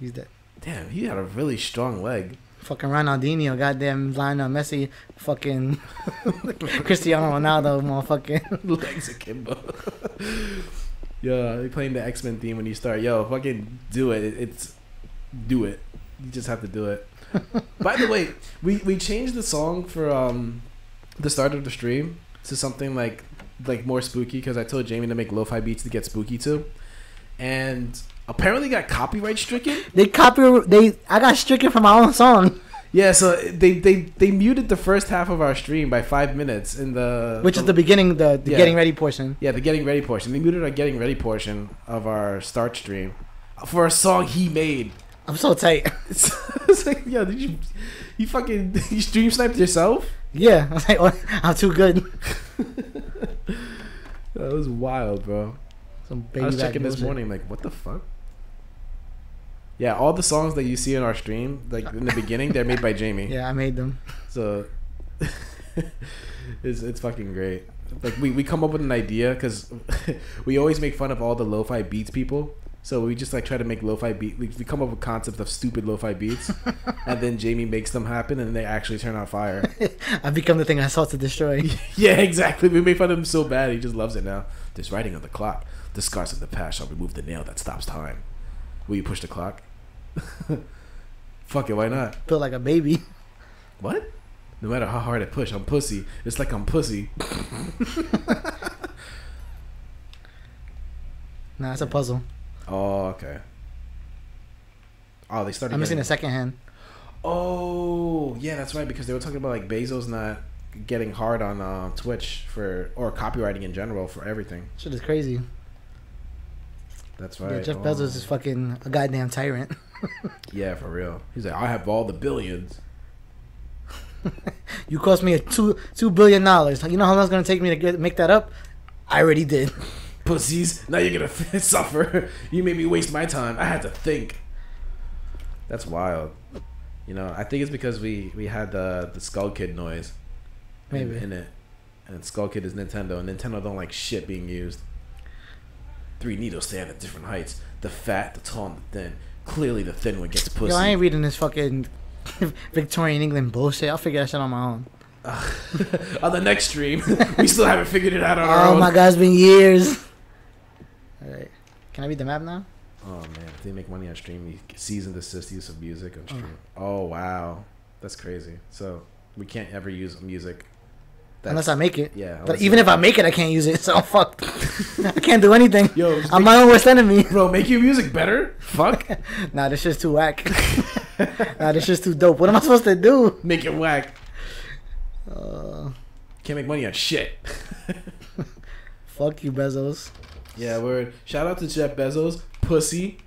He's dead. Damn, he had a really strong leg. Fucking Ronaldinho, goddamn Lionel Messi, fucking [LAUGHS] Cristiano Ronaldo, motherfucking. [LAUGHS] Legs akimbo. yeah, they playing the X Men theme when you start. Yo, fucking do. It- It's do it. You just have to do it. By the way, we we changed the song for um the start of the stream to something like like more spooky because I told Jaime to make lo-fi beats to get spooky to, and apparently got copyright stricken. They copy. They. I got stricken from my own song, Yeah, so they they they muted the first half of our stream by five minutes in the which is the beginning, the, the Yeah. getting ready portion. Yeah, the getting ready portion. They muted our getting ready portion of our start stream for a song he made. I'm so tight. [LAUGHS] It's, it's like, yo, did you you fucking [LAUGHS] you stream sniped yourself? Yeah, [LAUGHS] I was like, oh, I'm too good. That was wild, bro. Some baby I was checking this morning, like, what the fuck? Yeah, all the songs that you see in our stream, like in the beginning, they're made by Jaime. Yeah, I made them. So it's it's fucking great. Like we, we come up with an idea because we always make fun of all the lo-fi beats people. So we just like try to make lo-fi beat. We, we come up with concepts of stupid lo-fi beats, [LAUGHS] and then Jaime makes them happen, and they actually turn out fire. [LAUGHS] I've become the thing I sought to destroy. [LAUGHS] yeah, exactly. We made fun of him so bad, he just loves it now. There's writing on the clock, the scars of the past shall remove the nail that stops time. Will you push the clock? Fuck it, why not? Feel like a baby. What? No matter how hard I push, I'm pussy. It's like I'm pussy. Nah, it's a puzzle. Oh, okay. Oh, they started. I'm missing getting- a second hand. Oh, yeah, that's right. Because they were talking about like Bezos not getting hard on uh, Twitch for or copywriting in general for everything. Shit is crazy. That's right. Yeah. Jeff Oh. Bezos is fucking a goddamn tyrant. [LAUGHS] Yeah, for real. He's like, I have all the billions. [LAUGHS] You cost me a two two billion dollars. You know how long it's gonna take me to get, make that up? I already did. [LAUGHS] Pussies. Now you're gonna [LAUGHS] suffer. You made me waste my time. I had to think. That's wild. You know, I think it's because we we had the the Skull Kid noise. in- Maybe. in it, and Skull Kid is Nintendo, and Nintendo don't like shit being used. Three needles stand at different heights. The fat, the tall, and the thin. Clearly, the thin one gets pussy. Yo, I ain't reading this fucking [LAUGHS] Victorian England bullshit. I'll figure that shit on my own. [LAUGHS] on the next stream, we still haven't figured it out on our Oh my god, it's been years. Alright. Can I read the map now? Oh man, if they make money on stream, you cease and desist use of music on stream. Oh wow, that's crazy. So we can't ever use music. unless I make it. yeah. But even if I make it, I can't use it. So I'm fucked. [LAUGHS] I can't do anything. Yo, I'm my own worst enemy. [LAUGHS] bro, make your music better. Fuck, [LAUGHS] Nah, this shit's too whack. nah, this shit's too dope. What am I supposed to do? make it whack. Uh, Can't make money on shit. fuck you, Bezos. Yeah, word. Shout out to Jeff Bezos, pussy.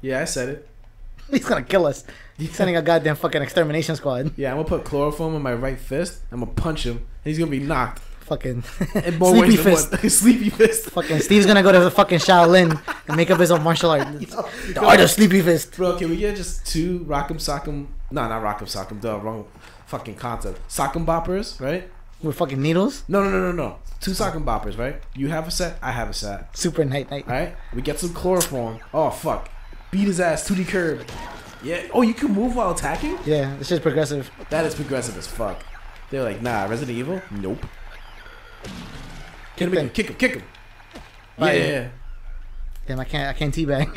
Yeah, I said it. [LAUGHS] He's gonna kill us. He's sending a goddamn fucking extermination squad. Yeah, I'm gonna put chloroform on my right fist. I'm gonna punch him, he's gonna be knocked. Fucking [LAUGHS] sleepy fist. [LAUGHS] Sleepy fist. Fucking Steve's gonna go to the fucking Shaolin and make up his own martial art. The art of sleepy fist. Bro, can we get just two Rock'em Sock'em? No, not Rock'em Sock'em. Duh, wrong fucking concept. Sock'em boppers, right? With fucking needles. No, no, no, no, no. Two Sock'em boppers, right? You have a set. I have a set. Super night night. All right. We get some chloroform. Oh fuck. Beat his ass. 2D curb. Yeah. Oh, you can move while attacking. Yeah, this shit's progressive. That is progressive as fuck. They're like, nah, Resident Evil? Nope. Kick him, kick him, kick him. Right. Yeah. Damn, I can't. I can't teabag.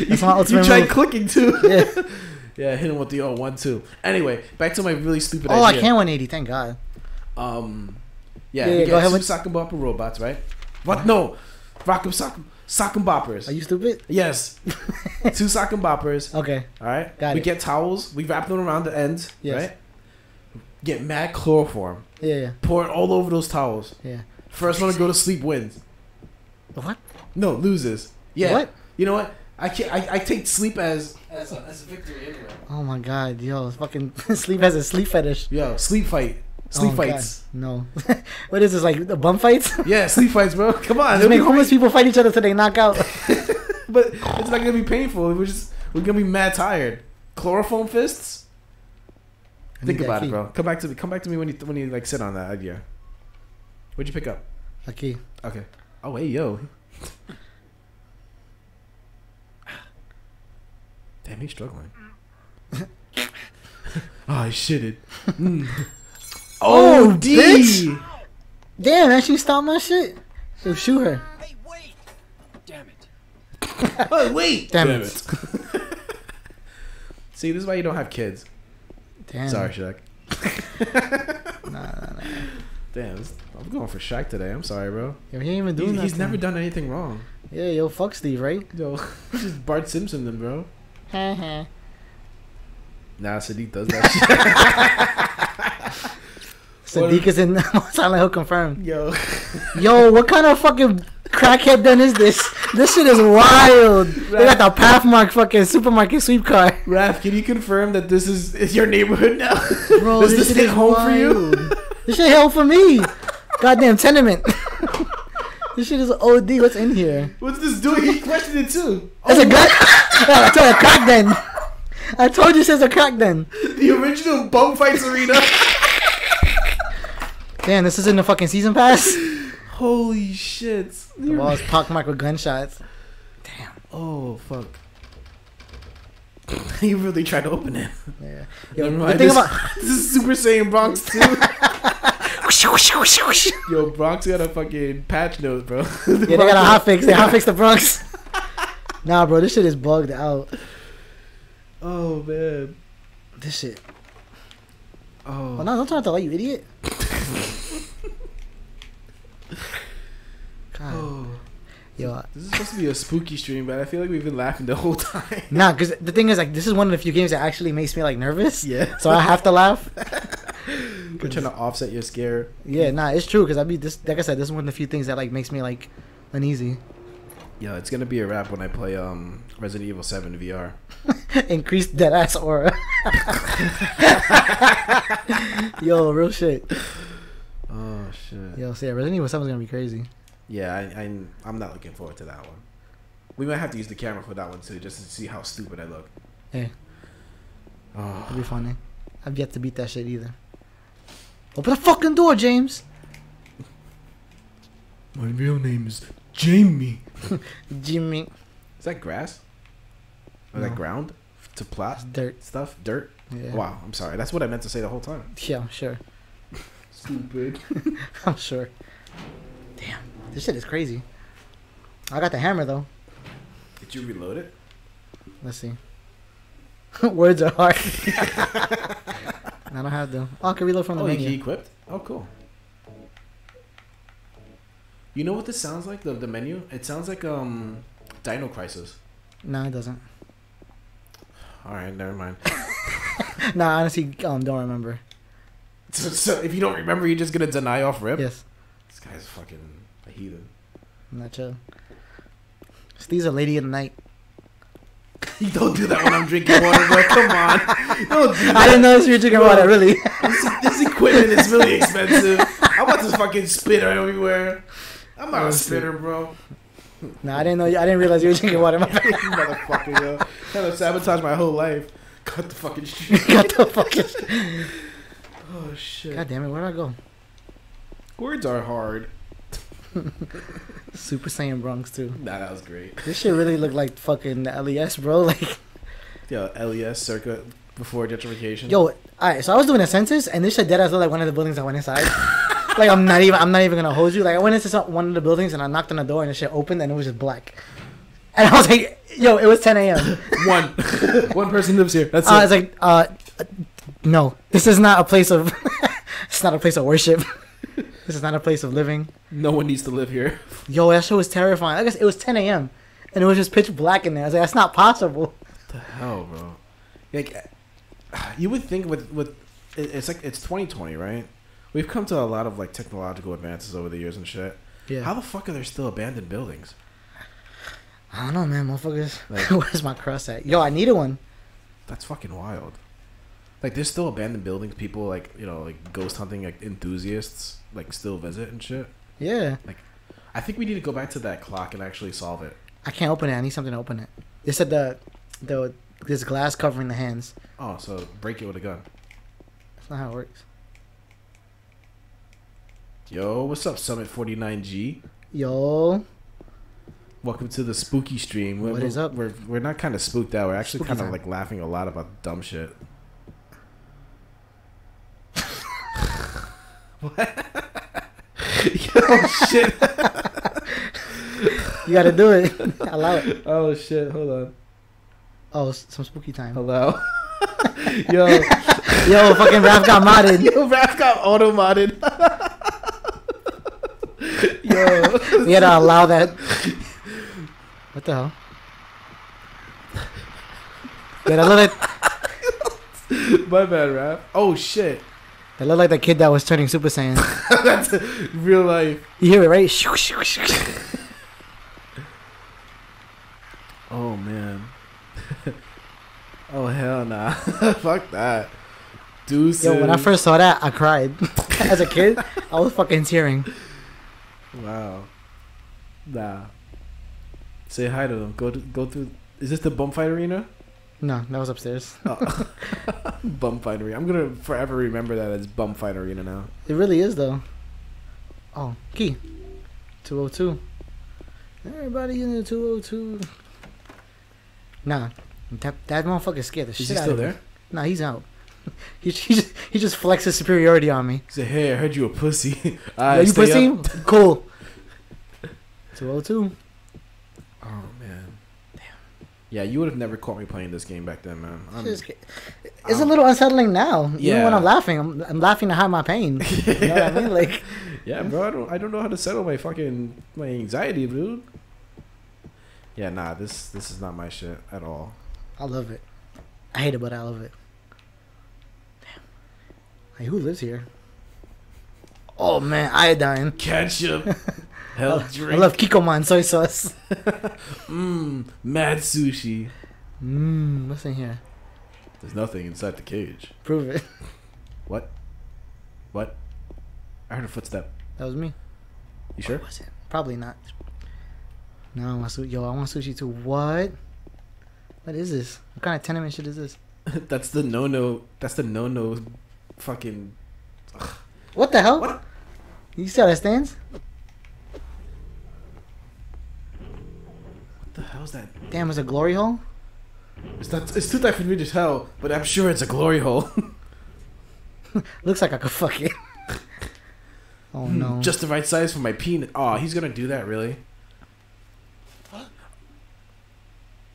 you, [LAUGHS] That's my ultimate you tried move. clicking too. [LAUGHS] yeah. [LAUGHS] yeah, hit him with the oh one two. Anyway, back to my really stupid Oh, I idea. can 180. Thank God. Um, yeah, Yeah, we yeah, get go ahead two with- Sock'em Bopper robots, right? What? No, Rock'em Sock'em Sock'em Boppers. Are you stupid? yes, [LAUGHS] two sock Sock'em Boppers. Okay. All right, Got we it. get towels. We wrap them around the ends, Yes. right? Get mad chloroform. Yeah, yeah, Pour it all over those towels. yeah. First one to go to sleep wins. What? No, loses. Yeah. What? You know what? I can't. I, I take sleep as as a, as a victory anyway. Oh my God, yo, fucking [LAUGHS] sleep has a sleep fetish. Yo, sleep fight. Sleep Oh, fights. God, No. [LAUGHS] what is this like the bum fights? [LAUGHS] Yeah, sleep fights, bro. Come on. Just make homeless people fight each other till they knock out. [LAUGHS] But it's not gonna be painful. We're just we're gonna be mad tired. Chloroform fists. I Think about it, bro. Come back to me. Come back to me when you when you like sit on that idea. What'd you pick up? Okay. Okay. Oh hey yo. Damn, he's struggling. oh, I shitted. Mm. Oh, oh, D. bitch. Damn, that she stopped my shit. Yo, shoot her. Hey, wait! Damn it. [LAUGHS] Oh wait. Damn it. [LAUGHS] See, this is why you don't have kids. Damn. Sorry, Shaq. [LAUGHS] Nah, nah, nah. Damn, I'm going for Shaq today. I'm sorry, bro. Yo, he ain't even doing He's, that. he's never done anything wrong. Yeah, yo, fuck Steve, right? Yo, he's just Bart Simpson, then, bro. Haha. Nah, Sadiq does that Sadiq is in [LAUGHS] Silent Hill confirmed. Yo, [LAUGHS] Yo, what kind of fucking crackhead done is this? This shit is wild. They got the Pathmark fucking supermarket sweep car. Raph, can you confirm that this is, is your neighborhood now? Bro, [LAUGHS] this this shit is home for you? This shit hell for me. Goddamn tenement. This shit is OD. What's in here? What's this doing? He questioned it too. It's a oh. gun. I told you, a crack den. I told you, it's a crack den. The original bum fights arena. Damn, this isn't a fucking season pass. [LAUGHS] Holy shit. The walls [LAUGHS] pockmarked with gunshots. Damn. Oh fuck. [LAUGHS] he really tried to open it. Yeah. Yo, Never the mind, thing this, about this is Super Saiyan Bronx too. Yo, Bronx got a fucking patch note, bro. yeah, they got a hot fix. They hot fix the Bronx. nah, bro, this shit is bugged out. Oh man. This shit. Oh. Oh no, don't turn off the light, you idiot. [LAUGHS] God, oh. yo, This is supposed to be a spooky stream, but I feel like we've been laughing the whole time. nah, because the thing is, like, this is one of the few games that actually makes me like nervous. Yeah. So I have to laugh. [LAUGHS] We're trying to offset your scare. Yeah, nah, it's true. Because I be this, like I said, this is one of the few things that like makes me like uneasy. Yeah, it's gonna be a wrap when I play um Resident Evil 7 VR. [LAUGHS] Increased dead ass aura. Yo, real shit. Oh shit. Yo, so yeah, Resident Evil 7 is gonna be crazy. Yeah, I, I I'm not looking forward to that one. We might have to use the camera for that one too, just to see how stupid I look. Yeah. Oh. It'll be funny. I've yet to beat that shit either. Open the fucking door, James. My real name is Jaime. [LAUGHS] Jimmy. Is that grass? Or No. that ground? To plat Dirt. stuff? Dirt? Yeah. Wow, I'm sorry. That's what I meant to say the whole time. Yeah, sure. Stupid. [LAUGHS] [LAUGHS] I'm sure. Damn, this shit is crazy. I got the hammer though. Did you reload it? Let's see. [LAUGHS] Words are hard. I don't have them. Oh, I can reload from the oh, you menu. key equipped? Oh, cool. You know what this sounds like? The the menu? It sounds like um Dino Crisis. No, it doesn't. All right, never mind. No, I honestly um, don't remember. So, so if you don't remember, you're just gonna deny off rip. Yes, This guy's fucking a heathen. I'm not chill. Steve's a lady in the night. You [LAUGHS] don't do that when I'm drinking water, bro. Come on. [LAUGHS] Don't do that. I didn't know you were drinking Bro. water, really. This, this equipment is really [LAUGHS] expensive. I'm about to fucking spit everywhere. I'm not a spitter, bro. no, I didn't know. You, I didn't realize you were drinking water. My. You motherfucker, yo. Trying to sabotage my whole life. Cut the fucking shit. Cut the fucking. Oh shit. God damn it! Where'd I go? Words are hard. [LAUGHS] Super Saiyan Bronx too. Nah, that was great. This shit really looked like fucking LES, bro. [LAUGHS] Like, Yo, LES circa before gentrification. yo, all right. So I was doing a census, and this shit dead ass looked like one of the buildings I went inside. [LAUGHS] like, I'm not even. I'm not even gonna hold you. Like, I went into some, one of the buildings, and I knocked on the door, and the shit opened, and it was just black. And I was like, yo, it was 10 a.m. one. one person lives here. That's Uh, it. was like, uh, no, this is not a place of. [LAUGHS] it's not a place of worship. [LAUGHS] this is not a place of living. no one needs to live here. Yo, that shit was terrifying. I guess it was 10 a.m. and it was just pitch black in there. I was like, that's not possible. the hell, bro? Like, [SIGHS] you would think with with it's like it's 2020, right? We've come to a lot of like technological advances over the years and shit. Yeah. How the fuck are there still abandoned buildings? I don't know, man, motherfuckers. Like- [LAUGHS] Where's my cross at? Yo, I needed one. That's fucking wild. Like, there's still abandoned buildings. People like you know like ghost hunting like enthusiasts like still visit and shit. Yeah. Like i think we need to go back to that clock and actually solve it. I can't open it. I need something to open it. They said the the there's glass covering the hands. Oh, so break it with a gun. That's not how it works. Yo, what's up, Summit 49G? Yo, Welcome to the spooky stream. What we're, is up? We're we're not kind of spooked out. We're actually kind of like laughing a lot about dumb shit. What? Yo, shit. [LAUGHS] you gotta do it. I Allow it. Oh shit. Hold on. Oh, some spooky time. Hello. [LAUGHS] Yo, Yo, fucking Raph got modded. [LAUGHS] yo, Raph got auto modded. yo, We had to allow that. What the hell? Yeah, that love it? my bad, Raph. Oh shit. That looked like the kid that was turning Super Saiyan. [LAUGHS] That's real life. You hear it, right? [LAUGHS] Oh man. [LAUGHS] oh hell nah. Fuck that. Deuces. Yo, when I first saw that, I cried. As a kid, I was fucking tearing. Wow. Nah. Say hi to them. Go to, go through. Is this the bum fight arena? No, that was upstairs. [LAUGHS] Oh. [LAUGHS] bum fight arena. I'm gonna forever remember that as bum fight arena now. It really is though. Oh, key. Two oh two. Everybody in the two oh two. Nah, that that motherfucker scared the Is shit out of me. there? Nah, he's out. [LAUGHS] he he just he just flexes superiority on me. He said, "Hey, I heard you a pussy." Alright, you pussy? up. Cool. Two oh two. Oh. Yeah, you would have never caught me playing this game back then, man. I'm- It's it's a little unsettling now. Even Yeah. when I'm laughing, I'm, I'm laughing to hide my pain. You know what I [LAUGHS] mean? Like, Yeah, bro, I don't I don't know how to settle my fucking my anxiety, dude. Yeah, nah, this this is not my shit at all. I love it. I hate it, but I love it. Damn. Hey, who lives here? Oh man, iodine. Ketchup, [LAUGHS] hell I drink, love Kikkoman soy sauce. [LAUGHS] mmm, mad sushi. Mmm, what's in here? There's nothing inside the cage. Prove it. What? What? I heard a footstep. That was me. You sure? What was it? Probably not. No, I want sushi. Yo, I want sushi too. What? What is this? What kind of tenement shit is this? [LAUGHS] that's the no no. That's the no no. Fucking. What the hell? What? You see how that stands? The hell's that? Damn, it's a glory hole. It's not. It's too dark for me to tell, but I'm sure it's a glory hole. [LAUGHS] Looks like I could fuck it. [LAUGHS] oh no. Just the right size for my penis. Oh, he's gonna do that, really?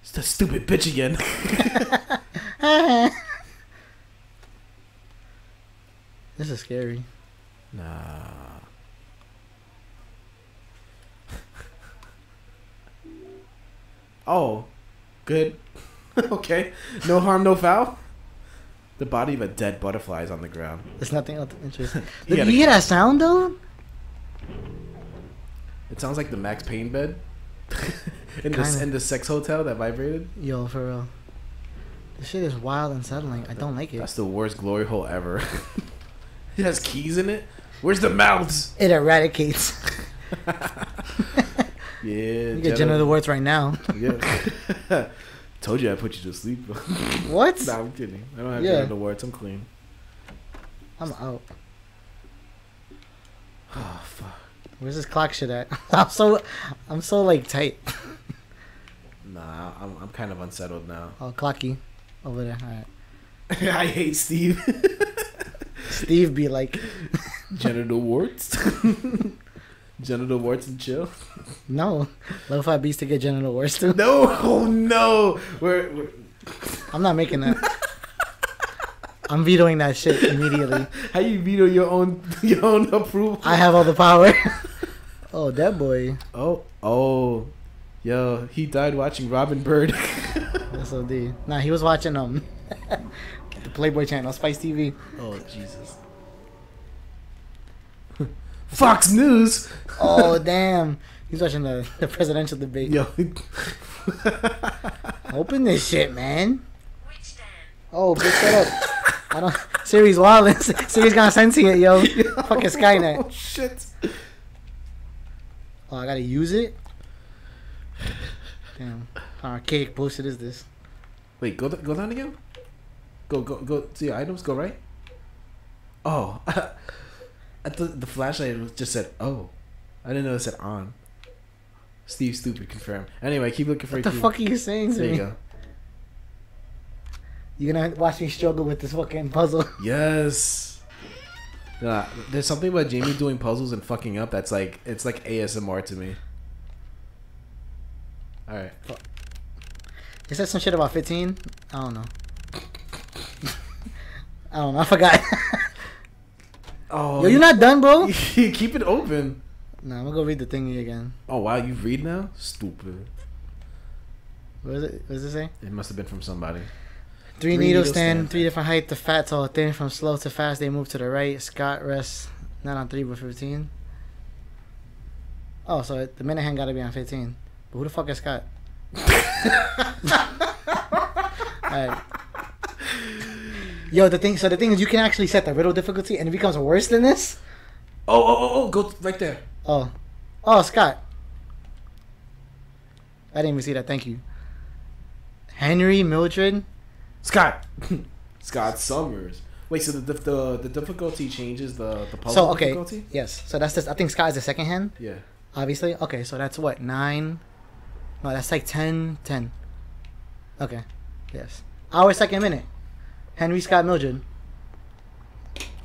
It's the stupid bitch again. [LAUGHS] this is scary. nah. Oh, good. [LAUGHS] okay. No harm, no foul. The body of a dead butterfly is on the ground. There's nothing else interesting. [LAUGHS] Look, had you hear that sound though? It sounds like the Max Payne bed [LAUGHS] in the in the sex hotel that vibrated. Yo, for real. This shit is wild and settling. I don't like it. That's the worst glory hole ever. it has keys in it. Where's the mouths? It eradicates. Yeah, You get genital warts right now. Yeah. [LAUGHS] Told you I put you to sleep. What? nah, I'm kidding. I don't have Yeah. genital warts. I'm clean. I'm out. Oh [SIGHS] fuck. Where's this clock shit at? [LAUGHS] I'm so, I'm so like tight. [LAUGHS] Nah, I'm I'm kind of unsettled now. Oh, clocky, over there. All right. I hate Steve. Steve be like, genital warts. Genital warts and chill. no, low fat beats to get genital warts too. No, oh no. We're, we're I'm not making that. I'm vetoing that shit immediately. how you veto your own your own approval? I have all the power. oh, that boy. Oh, oh, yo, he died watching Robin Bird. That's OD. Nah, he was watching um [LAUGHS] the Playboy channel, Spice TV. oh Jesus. Fox News. Oh damn. He's watching the, the presidential debate. Yo, [LAUGHS] Open this shit, man. Oh, bitch, shut up. I don't. Siri's wild. [LAUGHS] Siri's gonna censor it, [LAUGHS] yo. Fucking Skynet. oh shit. Oh, I gotta use it. Damn. How archaic bullshit is this? Wait, go th- go down again. Go go go to your items. Go right. Oh, I thought the flashlight just said oh. I didn't know it said on. Steve, stupid, confirm. Anyway, keep looking for What the key. fuck are you saying to There you me? go. You're gonna watch me struggle with this fucking puzzle. [LAUGHS] Yes. Nah, there's something about Jaime doing puzzles and fucking up that's like it's like ASMR to me. All right. It said some shit about 15. I don't know. [LAUGHS] I don't know. I forgot. [LAUGHS] Oh, Yo, you're not done, bro? [LAUGHS] keep it open. Nah, I'm gonna go read the thingy again. Oh wow, you read now? Stupid. What is it? What does it say? It must have been from somebody. Three, Three needles needles stand, stand. three different height. The fat tall thin, from slow to fast. They move to the right. Scott rests not on three but fifteen. Oh, so the minute hand got to be on fifteen. But who the fuck is Scott? [LAUGHS] [LAUGHS] Alright. Yo, the thing. So the thing is, you can actually set the riddle difficulty, and it becomes worse than this. Oh oh oh oh! Go right there. Oh, oh, Scott. I didn't even see that. Thank you. Henry Mildred. Scott. [LAUGHS] Scott Summers. Wait, so the, the the difficulty changes the the puzzle So okay, difficulty? yes. So that's this. I think Scott is the second hand. Yeah. Obviously. Okay, so that's what nine. No, that's like 10, 10. Okay. Yes. Our second minute. Henry Scott Mildred.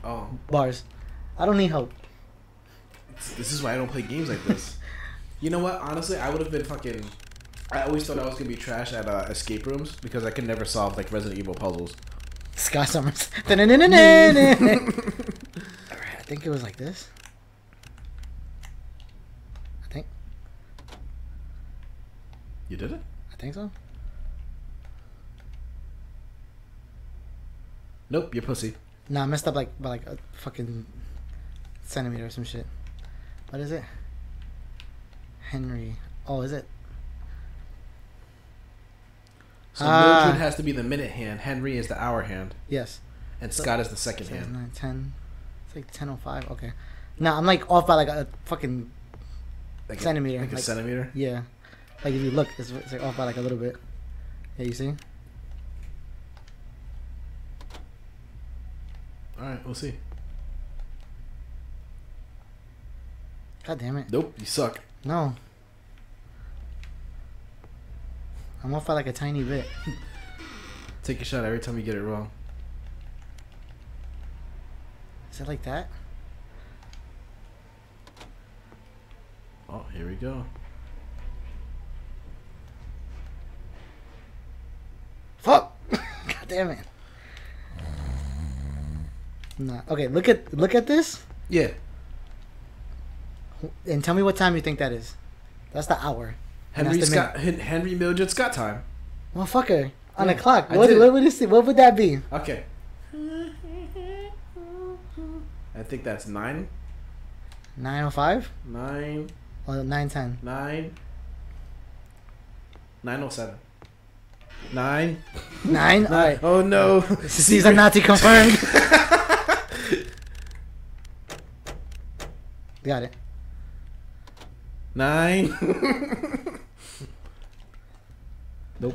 Oh, Bars. I don't need help. this is why I don't play games like this. you know what? Honestly, I would have been fucking. I always thought I was gonna be trash at uh, escape rooms because I could never solve like Resident Evil puzzles. Scott Summers. [LAUGHS] [LAUGHS] Alright, I think it was like this. I think. You did it? I think so. Nope, you're pussy. Nah, I messed up like by like a fucking centimeter or some shit. What is it? Henry. Oh, is it? So Ah. Mildred has to be the minute hand. Henry is the hour hand, Yes. and Scott is the second hand. nine, 10. It's like 10.05. Okay. Nah, I'm like off by like a fucking. Like a- Centimeter, like a centimeter. Yeah. Like if you look, it's, it's like off by like a little bit. Yeah, you see? All right, we'll see. God damn it. Nope, you suck. No. I'm off by like a tiny bit. [LAUGHS] Take a shot every time you get it wrong. Is it like that? Oh, here we go. Fuck! [LAUGHS] God damn it. Nah. Okay, look at look at this Yeah. and tell me what time you think that is. That's the hour. Henry the Scott. Hen- Henry Mildred Scott time. Motherfucker. On Yeah, the clock. What, what would it what would that be? Okay. I think that's nine, Nine oh five? nine, Or nine ten? nine, nine oh seven. Nine. Nine? Alright. Oh no. Caesar Nazi confirmed. [LAUGHS] Got it. Nine. [LAUGHS] nope.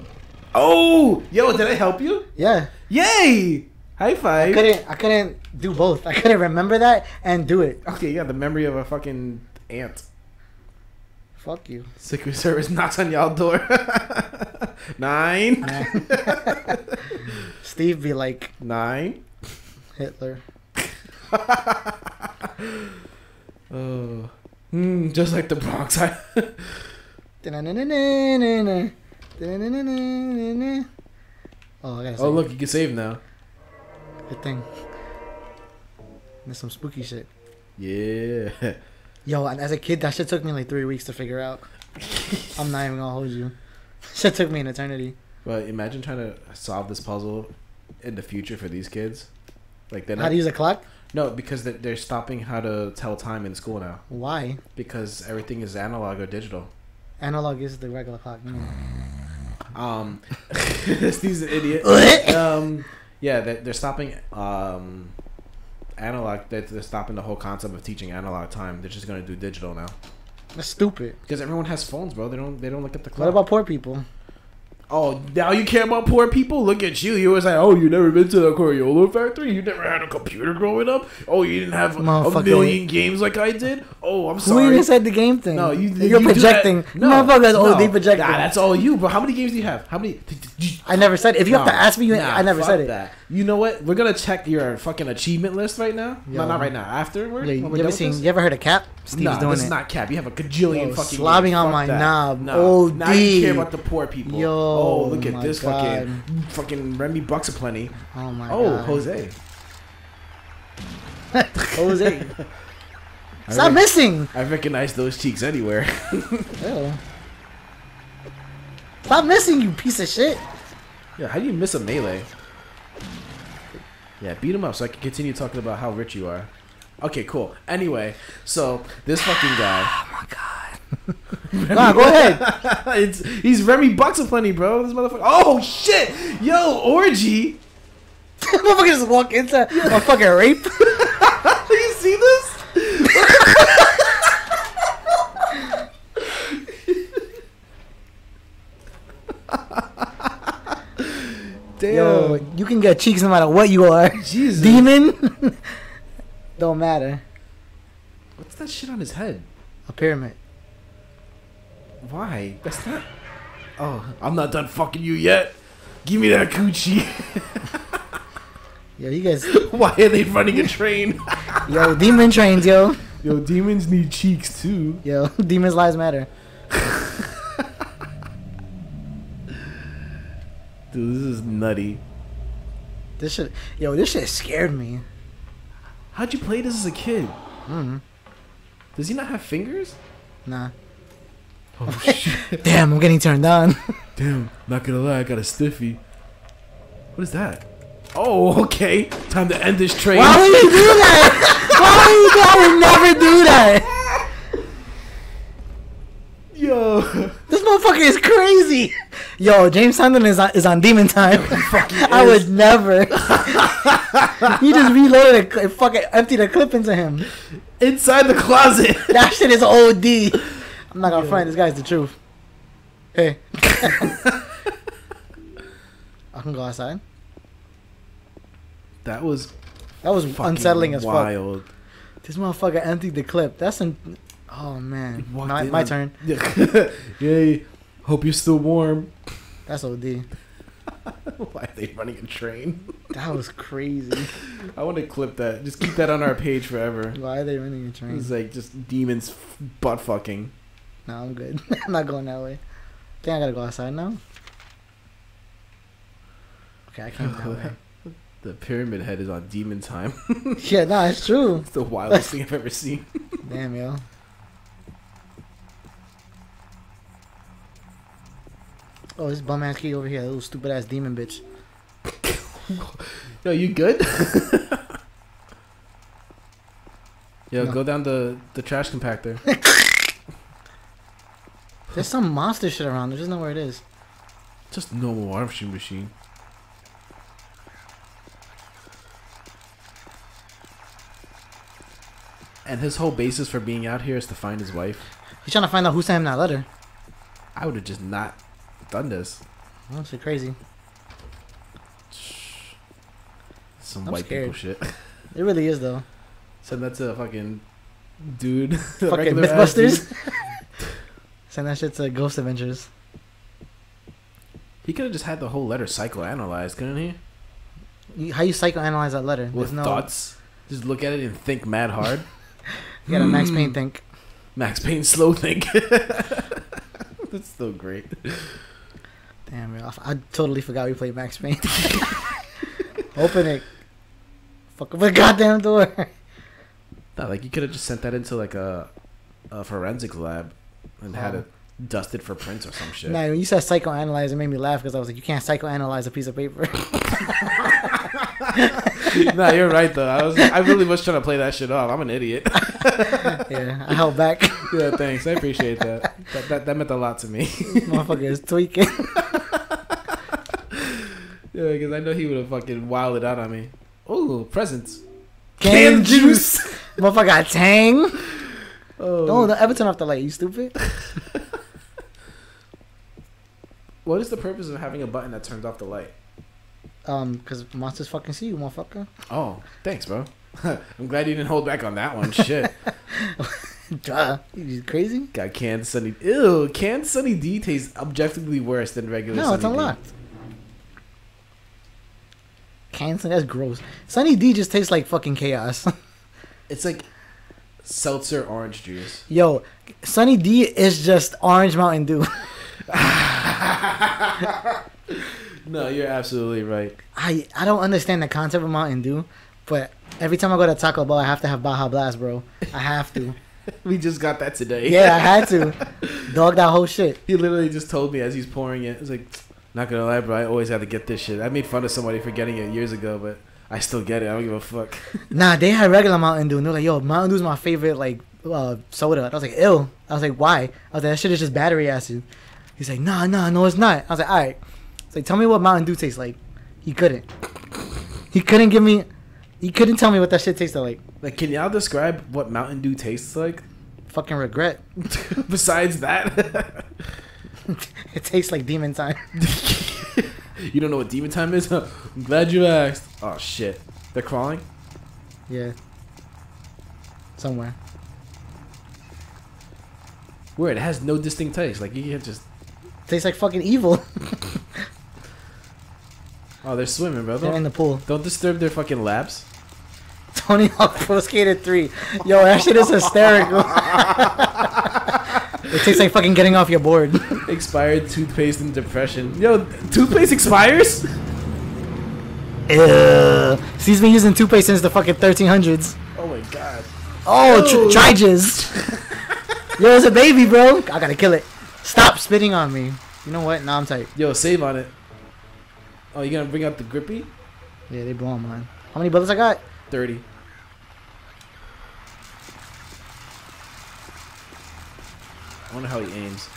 Oh, yo, did I help you? Yeah. Yay! High five. I couldn't I couldn't do both. I couldn't remember that and do it. Okay, yeah, the memory of a fucking ant. Fuck you. Secret Service [LAUGHS] knocks on y'all door. [LAUGHS] Nine. Steve be like Nine. Hitler. Oh. Hmm, just like the Bronx. I- [LAUGHS] Oh, I gotta oh, look, you can save now. good thing. There's some spooky shit. Yeah. [LAUGHS] Yo, and as a kid, that shit took me like three weeks to figure out. I'm not even gonna hold you. [LAUGHS] Shit took me an eternity. But imagine trying to solve this puzzle in the future for these kids. Like they're How to use a clock? No, because they're, they're stopping how to tell time in school now Why? because everything is analog or digital. Analog is the regular clock. Mm. Um, [LAUGHS] Steve's an idiot. [LAUGHS] um, yeah, they're, they're stopping um, analog. They're, they're stopping the whole concept of teaching analog time. They're just gonna do digital now That's stupid. because everyone has phones, bro. They don't they don't look at the clock. What about poor people? Oh, now you care about poor people? Look at you. You was like, oh, you never been to the Coriolo factory? You never had a computer growing up? Oh, you didn't have a million games like I did? Oh, I'm Who sorry. even said the game thing? no, you, You're you projecting. No, Motherfuckers, oh, no. they projecting. Nah, that's all you, But How many games do you have? How many? I never said. If you have to ask me, I never said it. You know what? We're gonna check your fucking achievement list right now. Yo. No, not right now. Afterward. Yeah, you, ever seen? this? You ever heard of Cap? Steve's Nah, doing this it. is not cap. You have a gajillion Yo, fucking. slobbing on Fuck my that. knob. No. Oh, now you care about the poor people. Yo, oh, look at this God. fucking fucking Remy Bucks aplenty. oh my god. Oh, god. Jose. [LAUGHS] Jose. I [LAUGHS] Stop rec- missing. I recognize those cheeks anywhere. [LAUGHS] Stop missing, you piece of shit. yeah, how do you miss a melee? Yeah, beat him up so I can continue talking about how rich you are. Okay, cool. Anyway, so this fucking guy. [SIGHS] Oh my god. [LAUGHS] Remy, nah, go ahead. [LAUGHS] it's he's Remy Bucks of plenty, bro. This motherfucker. Oh shit, yo, orgy. [LAUGHS] Motherfucker just walk into a fucking rape. Do you see this? Can get cheeks no matter what you are. [LAUGHS] Jesus. Demon, [LAUGHS] don't matter. What's that shit on his head? A pyramid. Why? That's not. Oh, I'm not done fucking you yet. Give me that coochie. [LAUGHS] Yo, you guys, Why are they running a train? yo, demon trains, yo, Yo, demons need cheeks too. yo, demons lives matter. Dude, this is nutty. This shit, yo, this shit scared me. How'd you play this as a kid? Mm, Does he not have fingers? nah. Oh [LAUGHS] shit. Damn, I'm getting turned on. [LAUGHS] Damn, not gonna lie, I got a stiffy. What is that? Oh, [LAUGHS] okay. Time to end this train. Why would you do that? Why would you do? I would never do that. Yo. This motherfucker is crazy. Yo, James Sunderland is on, is on demon time. [LAUGHS] I would never. [LAUGHS] he just reloaded a fucking emptied a clip into him. Inside the closet. [LAUGHS] That shit is OD. I'm not gonna front. This guy's the truth. Hey. I can go outside. That was That was unsettling as fuck. This motherfucker emptied the clip. That's an. Oh man. My, my turn. Yay. Hope you're still warm. That's OD. [LAUGHS] Why are they running a train? That was crazy. I want to clip that. Just keep that on our page forever. Why are they running a train? It's like just demons f- butt fucking. No, I'm good. [LAUGHS] I'm not going that way. think I gotta go outside now. Okay, I came that way. [LAUGHS] The pyramid head is on demon time. Yeah, no, it's true. It's the wildest thing I've ever seen. Damn, yo. Oh, this bum ass kid over here, little stupid ass demon bitch. [LAUGHS] Yo, you good? [LAUGHS] Yo, No. go down the the trash compactor. [LAUGHS] There's some monster shit around. I just know where it is. Just normal washing machine. And his whole basis for being out here is to find his wife. He's trying to find out who sent him that letter. I would have just not done this. That's oh, shit crazy. Some I'm white people shit. It really is though. Send that to a fucking dude. [LAUGHS] Fucking Regular ass dude. Mythbusters. [LAUGHS] Send that shit to Ghost Adventures. He could have just had the whole letter psychoanalyzed, couldn't he? How you psychoanalyze that letter? With no. thoughts. Just look at it and think mad hard. [LAUGHS] You got a Max Payne hmm. think. Max Payne slow think. That's still great. Damn, yo, I, I totally forgot we played Max Payne. [LAUGHS] Open it. Fuck up the goddamn door. No, like you could have just sent that into like a, a forensics lab and had Oh. it dusted for prints or some shit. Nah, when you said psychoanalyze, it made me laugh because I was like, you can't psychoanalyze a piece of paper. [LAUGHS] no, you're right though. I was I really was trying to play that shit off. I'm an idiot. [LAUGHS] yeah, I held back. yeah, thanks. I appreciate that. That that, that meant a lot to me. Motherfucker is tweaking. [LAUGHS] yeah, because I know he would have fucking wilded out on me. Ooh, presents. Canned juice. Motherfucker got tang. [LAUGHS] Oh, Don't ever turn off the light, you stupid. what is the purpose of having a button that turns off the light? Um, because monsters fucking see you, motherfucker. Oh, thanks, bro. [LAUGHS] I'm glad you didn't hold back on that one. Shit. [LAUGHS] Duh. You crazy? Got canned Sunny. Ew, canned Sunny D tastes objectively worse than regular. No, it's Sunny D. unlocked. Canned Sunny, that's gross. Sunny D just tastes like fucking chaos. [LAUGHS] It's like seltzer orange juice. Yo, Sunny D is just orange Mountain Dew. No, you're absolutely right. I I don't understand the concept of Mountain Dew, but every time I go to Taco Bell, I have to have Baja Blast, bro. I have to. [LAUGHS] We just got that today. Yeah, I had to. Dog that whole shit. He literally just told me as he's pouring it. It's like, not gonna lie, bro. I always had to get this shit. I made fun of somebody for getting it years ago, but I still get it. I don't give a fuck. [LAUGHS] Nah, they had regular Mountain Dew, and they're like, "Yo, Mountain Dew's my favorite like uh, soda." I was like, ill. I was like, "Why?" I was like, "That shit is just battery acid." He's like, "Nah, nah, no, it's not." I was like, "All right." Like, "Tell me what Mountain Dew tastes like." He couldn't. He couldn't give me. He couldn't tell me what that shit tasted like. Like, can y'all describe what Mountain Dew tastes like? Fucking regret. [LAUGHS] Besides that, [LAUGHS] it tastes like demon time. [LAUGHS] You don't know what demon time is? I'm glad you asked. Oh shit. They're crawling? Yeah. Somewhere. Weird. It has no distinct taste. Like you can't just. Tastes like fucking evil. Oh, they're swimming, bro. They're in Don't, the pool. don't disturb their fucking labs. [LAUGHS] Tony Hawk Pro Skater 3. Yo, that shit is hysterical. [LAUGHS] it tastes like fucking getting off your board. [LAUGHS] Expired toothpaste and depression. Yo, toothpaste expires? Ew. He's been using toothpaste since the fucking 1300s. Oh my god. Oh, tr- Triges. Yo, it's a baby, bro. I gotta kill it. Stop spitting on me. You know what? Now I'm tight. Yo, save on it. Oh, you gonna bring up the grippy? Yeah, they blow mine. How many bullets I got? 30. I wonder how he aims.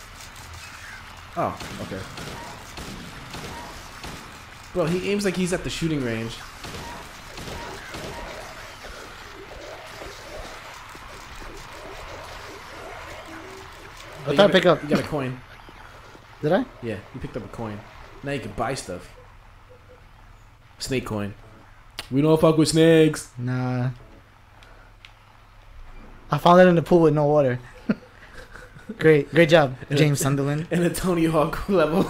Oh, okay. Bro, he aims like he's at the shooting range. I thought I pick a- up. You got a coin. Did I? Yeah, you picked up a coin. Now you can buy stuff. Snake coin. We don't fuck with snakes. Nah. I found it in the pool with no water. [LAUGHS] great, great job, [LAUGHS] James Sunderland. [LAUGHS] In a Tony Hawk level.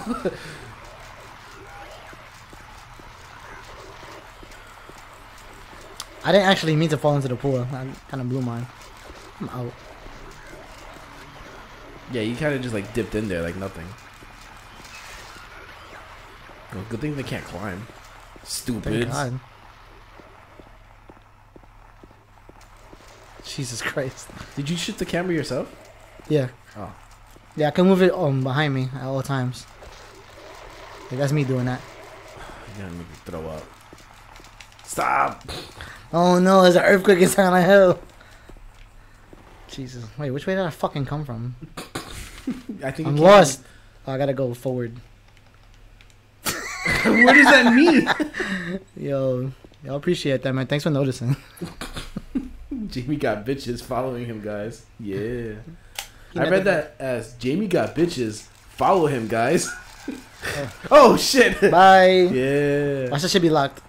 I didn't actually mean to fall into the pool. I kind of blew mine. I'm out. yeah, you kind of just like dipped in there like nothing. Well, good thing they can't climb. Stupid. Jesus Christ. Did you shoot the camera yourself? Yeah. Oh. Yeah, I can move it um behind me at all times. Like, that's me doing that. [SIGHS] You're gonna make me throw up. Stop! Oh no, there's an earthquake in Silent Hill. Jesus. Wait, which way did I fucking come from? [LAUGHS] I think I'm lost. Oh, I gotta go forward. From- [LAUGHS] what does that mean? [LAUGHS] Yo, y'all appreciate that, man. Thanks for noticing. [LAUGHS] Jaime got bitches following him, guys. Yeah. I read that as Jaime got bitches. Follow him, guys. oh shit! Bye. Yeah. Watch that shit be locked.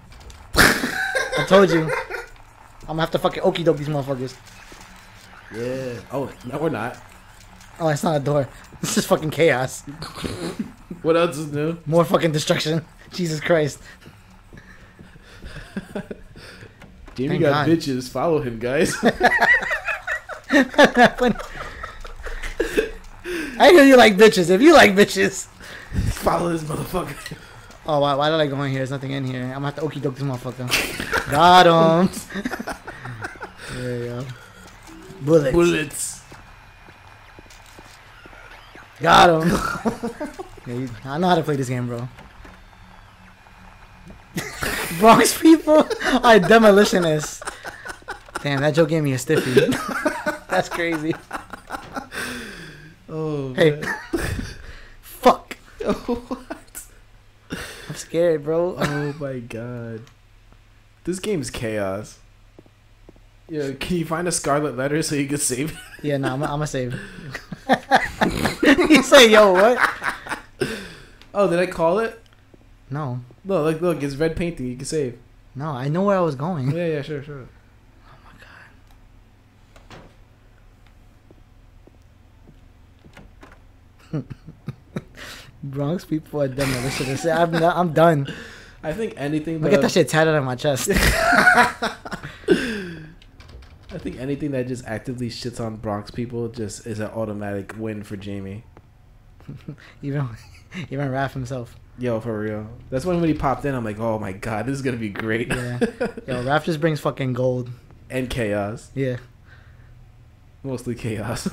I told you. I'm gonna have to fucking okey doke these motherfuckers. Yeah. Oh no, we're not. Oh, it's not a door. This is fucking chaos. [LAUGHS] What else is new? More fucking destruction. Jesus Christ. Jaime Thank got God. bitches. Follow him, guys. [LAUGHS] I know you like bitches. If you like bitches. Follow this motherfucker. Oh, why, why did I go in here? There's nothing in here. I'm gonna have to okey doke this motherfucker. Got him. [LAUGHS] there you go. Bullets. Bullets. Got him. [LAUGHS] yeah, you, I know how to play this game, bro. [LAUGHS] Bronx people are demolitionists. Damn, that joke gave me a stiffy. [LAUGHS] That's crazy. Oh. Hey. man. Fuck. what? I'm scared, bro. Oh my god. This game's chaos. Yeah, can you find a scarlet letter so you can save? it? Yeah, no, I'm gonna save. [LAUGHS] you say, yo, what? Oh, did I call it? No, No, look, look, it's red painting. You can save. no, I know where I was going. Yeah, yeah, sure, sure. Oh my god. [LAUGHS] Bronx people are demolitionists. I'm, done- I'm done. I think anything. Look at that shit tatted on my chest. [LAUGHS] I think anything that just actively shits on Bronx people just is an automatic win for Jaime. [LAUGHS] even, [LAUGHS] even Raph himself. Yo, for real. That's when when he popped in, I'm like, oh my god, this is gonna be great. Yeah. [LAUGHS] Yo, Raph just brings fucking gold. and chaos, Yeah. mostly chaos.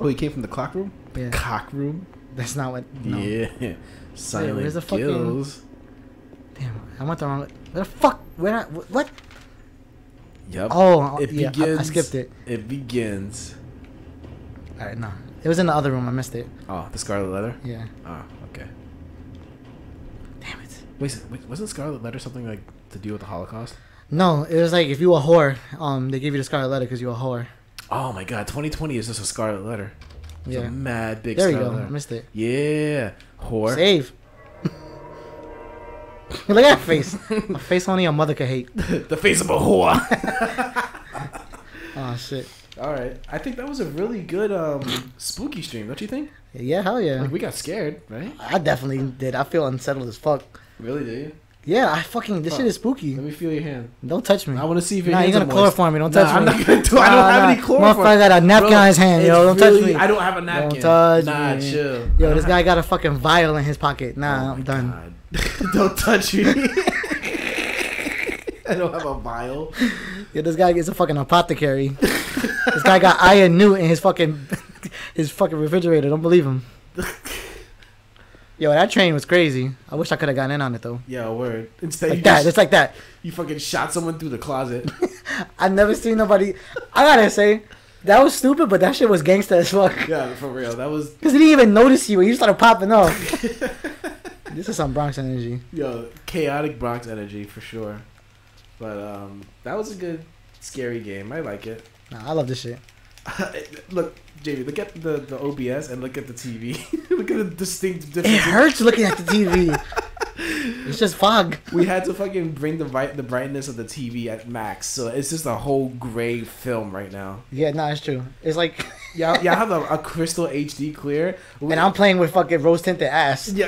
oh, he came from the clock room. Yeah. Cock room. That's not what. No. Yeah. Silent where's the fucking- gills. Damn, I went the wrong. Where the fuck? Where? I, what? Yep. Oh, it yeah. I, begins. I skipped it. It begins. All right, no. It was in the other room. I missed it. Oh, the Scarlet Letter. Yeah. Oh, okay. Damn it. Wait, wait, wasn't Scarlet Letter something like to do with the Holocaust? No, it was like if you a whore, um, they give you the scarlet letter because you a whore. Oh my God, 2020 is just a Scarlet Letter. It's Yeah. a mad big There you go. I Letter. missed it. Yeah, Whore. Save. Look at that face. A face only a mother could hate. [LAUGHS] the face of a whore. [LAUGHS] [LAUGHS] Oh shit. All right. I think that was a really good um spooky stream, don't you think? Yeah, hell yeah. Like we got scared, right? I definitely did. I feel unsettled as fuck. Really? Do you? Yeah, I fucking this shit is spooky. Let me feel your hand. Don't touch me. I want to see if your Nah, hands you're gonna chloroform me. Don't Nah, touch I'm not gonna do. I don't Nah, have nah. any chloroform. Motherfucker got a napkin Bro, on his hand, yo. Don't really- touch me. I don't have a napkin. Don't touch nah, me. chill. Yo, this guy got a fucking vial in his pocket. Nah, Oh I'm done. [LAUGHS] Don't touch me. [LAUGHS] I don't have a vial. Yo, this guy is a fucking apothecary. this guy got [LAUGHS] iron newt in his fucking his fucking refrigerator. Don't believe him. Yo, that train was crazy. I wish I could have gotten in on it though. Yeah, word. Instead, Like that, just, just like that. you fucking shot someone through the closet. [LAUGHS] I never seen nobody. I gotta say, that was stupid, but that shit was gangster as fuck. [LAUGHS] yeah, for real. That was Cause he didn't even notice you. He just started popping off. [LAUGHS] this is some Bronx energy. yo chaotic Bronx energy for sure. But um, that was a good scary game. I like it. Nah, I love this shit. [LAUGHS] look, Jaime, look at the, the OBS and look at the TV. [LAUGHS] look at the distinct It hurts looking at the TV. [LAUGHS] it's just fog. We had to fucking bring the vi- the brightness of the TV at max, so it's just a whole gray film right now. Yeah, nah, it's true. It's like, Yeah, yeah, I have a, a crystal HD clear, and I'm playing with fucking rose tinted ass. yeah.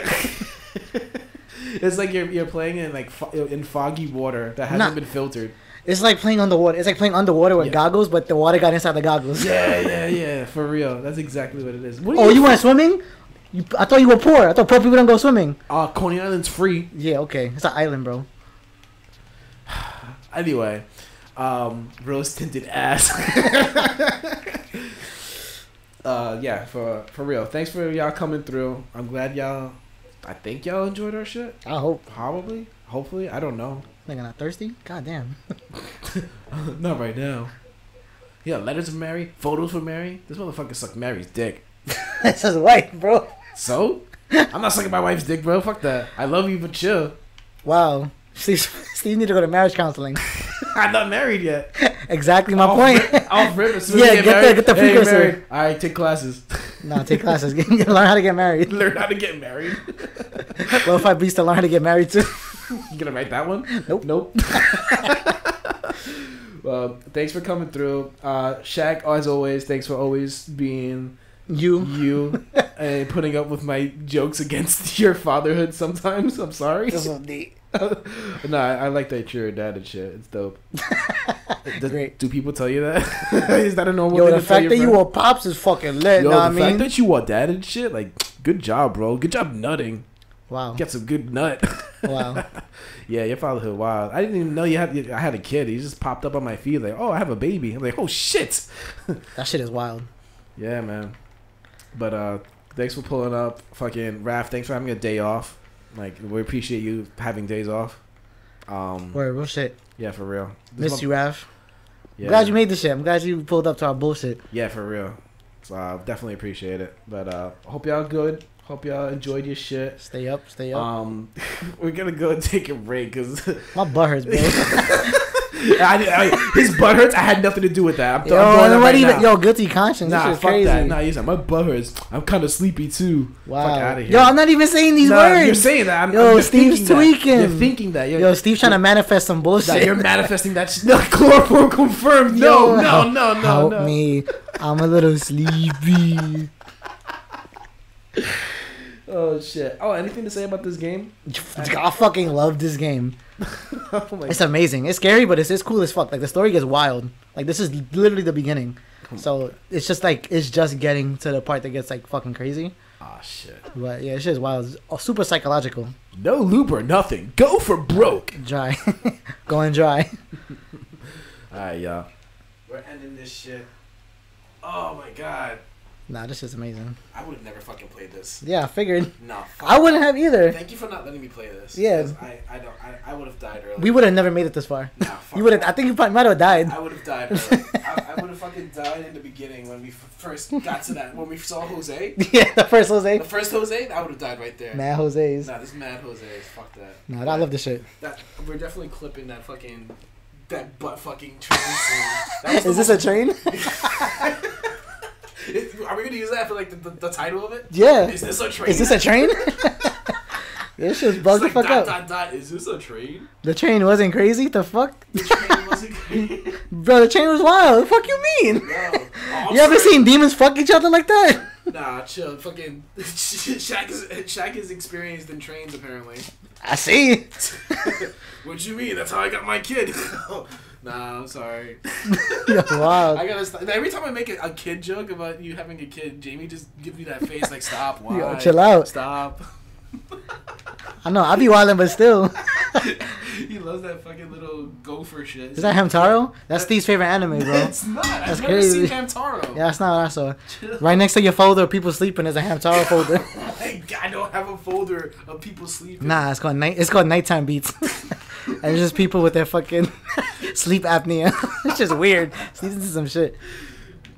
it's like you're you're playing in like fo- in foggy water that hasn't Nah. been filtered. It's like playing underwater. It's like playing underwater with Yeah. goggles, but the water got inside the goggles. Yeah, yeah, yeah, for real. That's exactly what it is. What Oh, you went swimming? You, I thought you were poor. I thought poor people don't go swimming. Uh, Coney Island's free. Yeah, okay. It's an island, bro. [SIGHS] Anyway, um, rose tinted ass. [LAUGHS] uh, yeah, for for real. Thanks for y'all coming through. I'm glad y'all. I think y'all enjoyed our shit. I hope. Probably, hopefully. I don't know. Nigga not thirsty? God damn. [LAUGHS] Not right now. Yeah, letters of Mary, photos for Mary. This motherfucker sucked Mary's dick. [LAUGHS] That's his wife, bro. So, I'm not sucking my wife's dick, bro. Fuck that. I love you, but chill. Wow. [LAUGHS] Steve, Steve need to go to marriage counseling. I'm not married yet. exactly my Off point. rip- Off rip. As soon as Yeah, I get the- get the hey, precursor. Mary, All right, take classes. nah, take classes. Get, learn how to get married. Learn how to get married. Well, if I beast to learn how to get married too. You [LAUGHS] gonna write that one? Nope. Nope. [LAUGHS] well, thanks for coming through. Uh, Shaq, as always, thanks for always being You. you [LAUGHS] and putting up with my jokes against your fatherhood sometimes. I'm sorry. This was the- no, I, I like that you're a dad and shit. It's dope. Does- Great. Do people tell you that? is that a normal Yo, thing the fact that you friend? were pops is fucking lit. Yo, the I fact mean? that you are dad and shit, like, good job, bro. Good job nutting. Wow. Get some good nut. Wow. [LAUGHS] yeah, your fatherhood wild. I didn't even know you had. I had a kid. He just popped up on my feed like, oh, I have a baby. I'm like, oh shit. [LAUGHS] That shit is wild. Yeah, man. But uh, thanks for pulling up, fucking Raph. Thanks for having a day off. Like, we appreciate you having days off. Um, Word, real shit. yeah, for real. This Miss you, Raph. Yeah, Glad you made this shit. I'm glad you pulled up to our bullshit. Yeah, for real. So uh, definitely appreciate it. But uh, hope y'all good. Hope y'all enjoyed your shit. Stay up, stay up. Um, [LAUGHS] we're gonna go [LAUGHS] take a break because [LAUGHS] My butt hurts, bro. I, I, his butt hurts. I had nothing to do with that. I'm, yo, I'm throwing right even, now. yo, guilty conscience. nah, fuck crazy. that. Nah, you said my butt hurts. I'm kind of sleepy too. wow. Fuck out of here. Yo, I'm not even saying these Nah, words. You're saying that. I'm, Yo, you're Steve's thinking that. tweaking. You're thinking that. You're, Yo, Steve's trying to manifest some Nah, bullshit. you're manifesting that. Sh- no, chloroform confirmed. No, Yo, no, no, no, Help no. me. I'm a little sleepy. Oh shit. Oh, anything to say about this game? [LAUGHS] I fucking love this game. [LAUGHS] oh It's amazing. It's scary, but it's, it's cool as fuck. Like the story gets wild. Like this is literally the beginning. So it's just like it's just getting to the part that gets like fucking crazy. Oh shit. But yeah, it's just wild. It's uh, super psychological. No loop or nothing. Go for broke. Dry, [LAUGHS] going dry. Alright, y'all. We're ending this shit. Oh my god. Nah, this is amazing. I would have never fucking played this. Yeah, I figured. No, fuck. I wouldn't have either. Thank you for not letting me play this. Yeah. I, I don't I, I would have died early. We would have never made it this far. Nah, [LAUGHS] fuck You would have. I think you probably might have died. I would have died early. [LAUGHS] I, I would have fucking died in the beginning when we f- first got to that when we saw Jose. [LAUGHS] yeah, the first Jose. The first Jose, I would have died right there. Mad Jose's. Nah, this mad Jose. Fuck that. Nah, I love this shit. That we're definitely clipping that fucking that butt fucking train scene. That was the Is this a train? [LAUGHS] Are we gonna use that for like the, the, the title of it? Yeah. Is this a train? Is this a train? [LAUGHS] [LAUGHS] this It's bugged the like fuck dot, up. dot, dot. Is this a train? The train wasn't crazy. The fuck, The train wasn't crazy. bro? The train was wild. The fuck you mean? No. Oh, You ever seen demons fuck each other like that? Nah, chill. Fucking Shaq is Shaq is experienced in trains apparently. I see. what you mean? That's how I got my kid. Nah, I'm sorry. [LAUGHS] [LAUGHS] You're wild. I gotta stop. Every time I make a, a kid joke about you having a kid, Jaime just gives me that face like, stop. [LAUGHS] Why? Yo, chill out. Stop. I know. I be wildin', but still. he loves that fucking little gopher shit. Is that Hamtaro? That's Steve's favorite anime, bro. It's not. I've That's never crazy. seen Hamtaro. Yeah, that's not what I saw. Right next to your folder of people sleeping is a Hamtaro folder. I don't have a folder of people sleeping. Nah, it's called night. It's called nighttime beats. And it's just people with their fucking [LAUGHS] sleep apnea. [LAUGHS] it's just weird. Sleeping to some shit.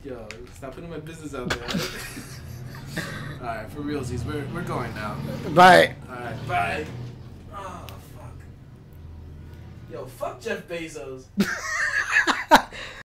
Yo, stop putting my business out there. [LAUGHS] Alright, for realsies, we're, we're going now. Bye. Alright, bye. Oh, fuck. Yo, fuck Jeff Bezos.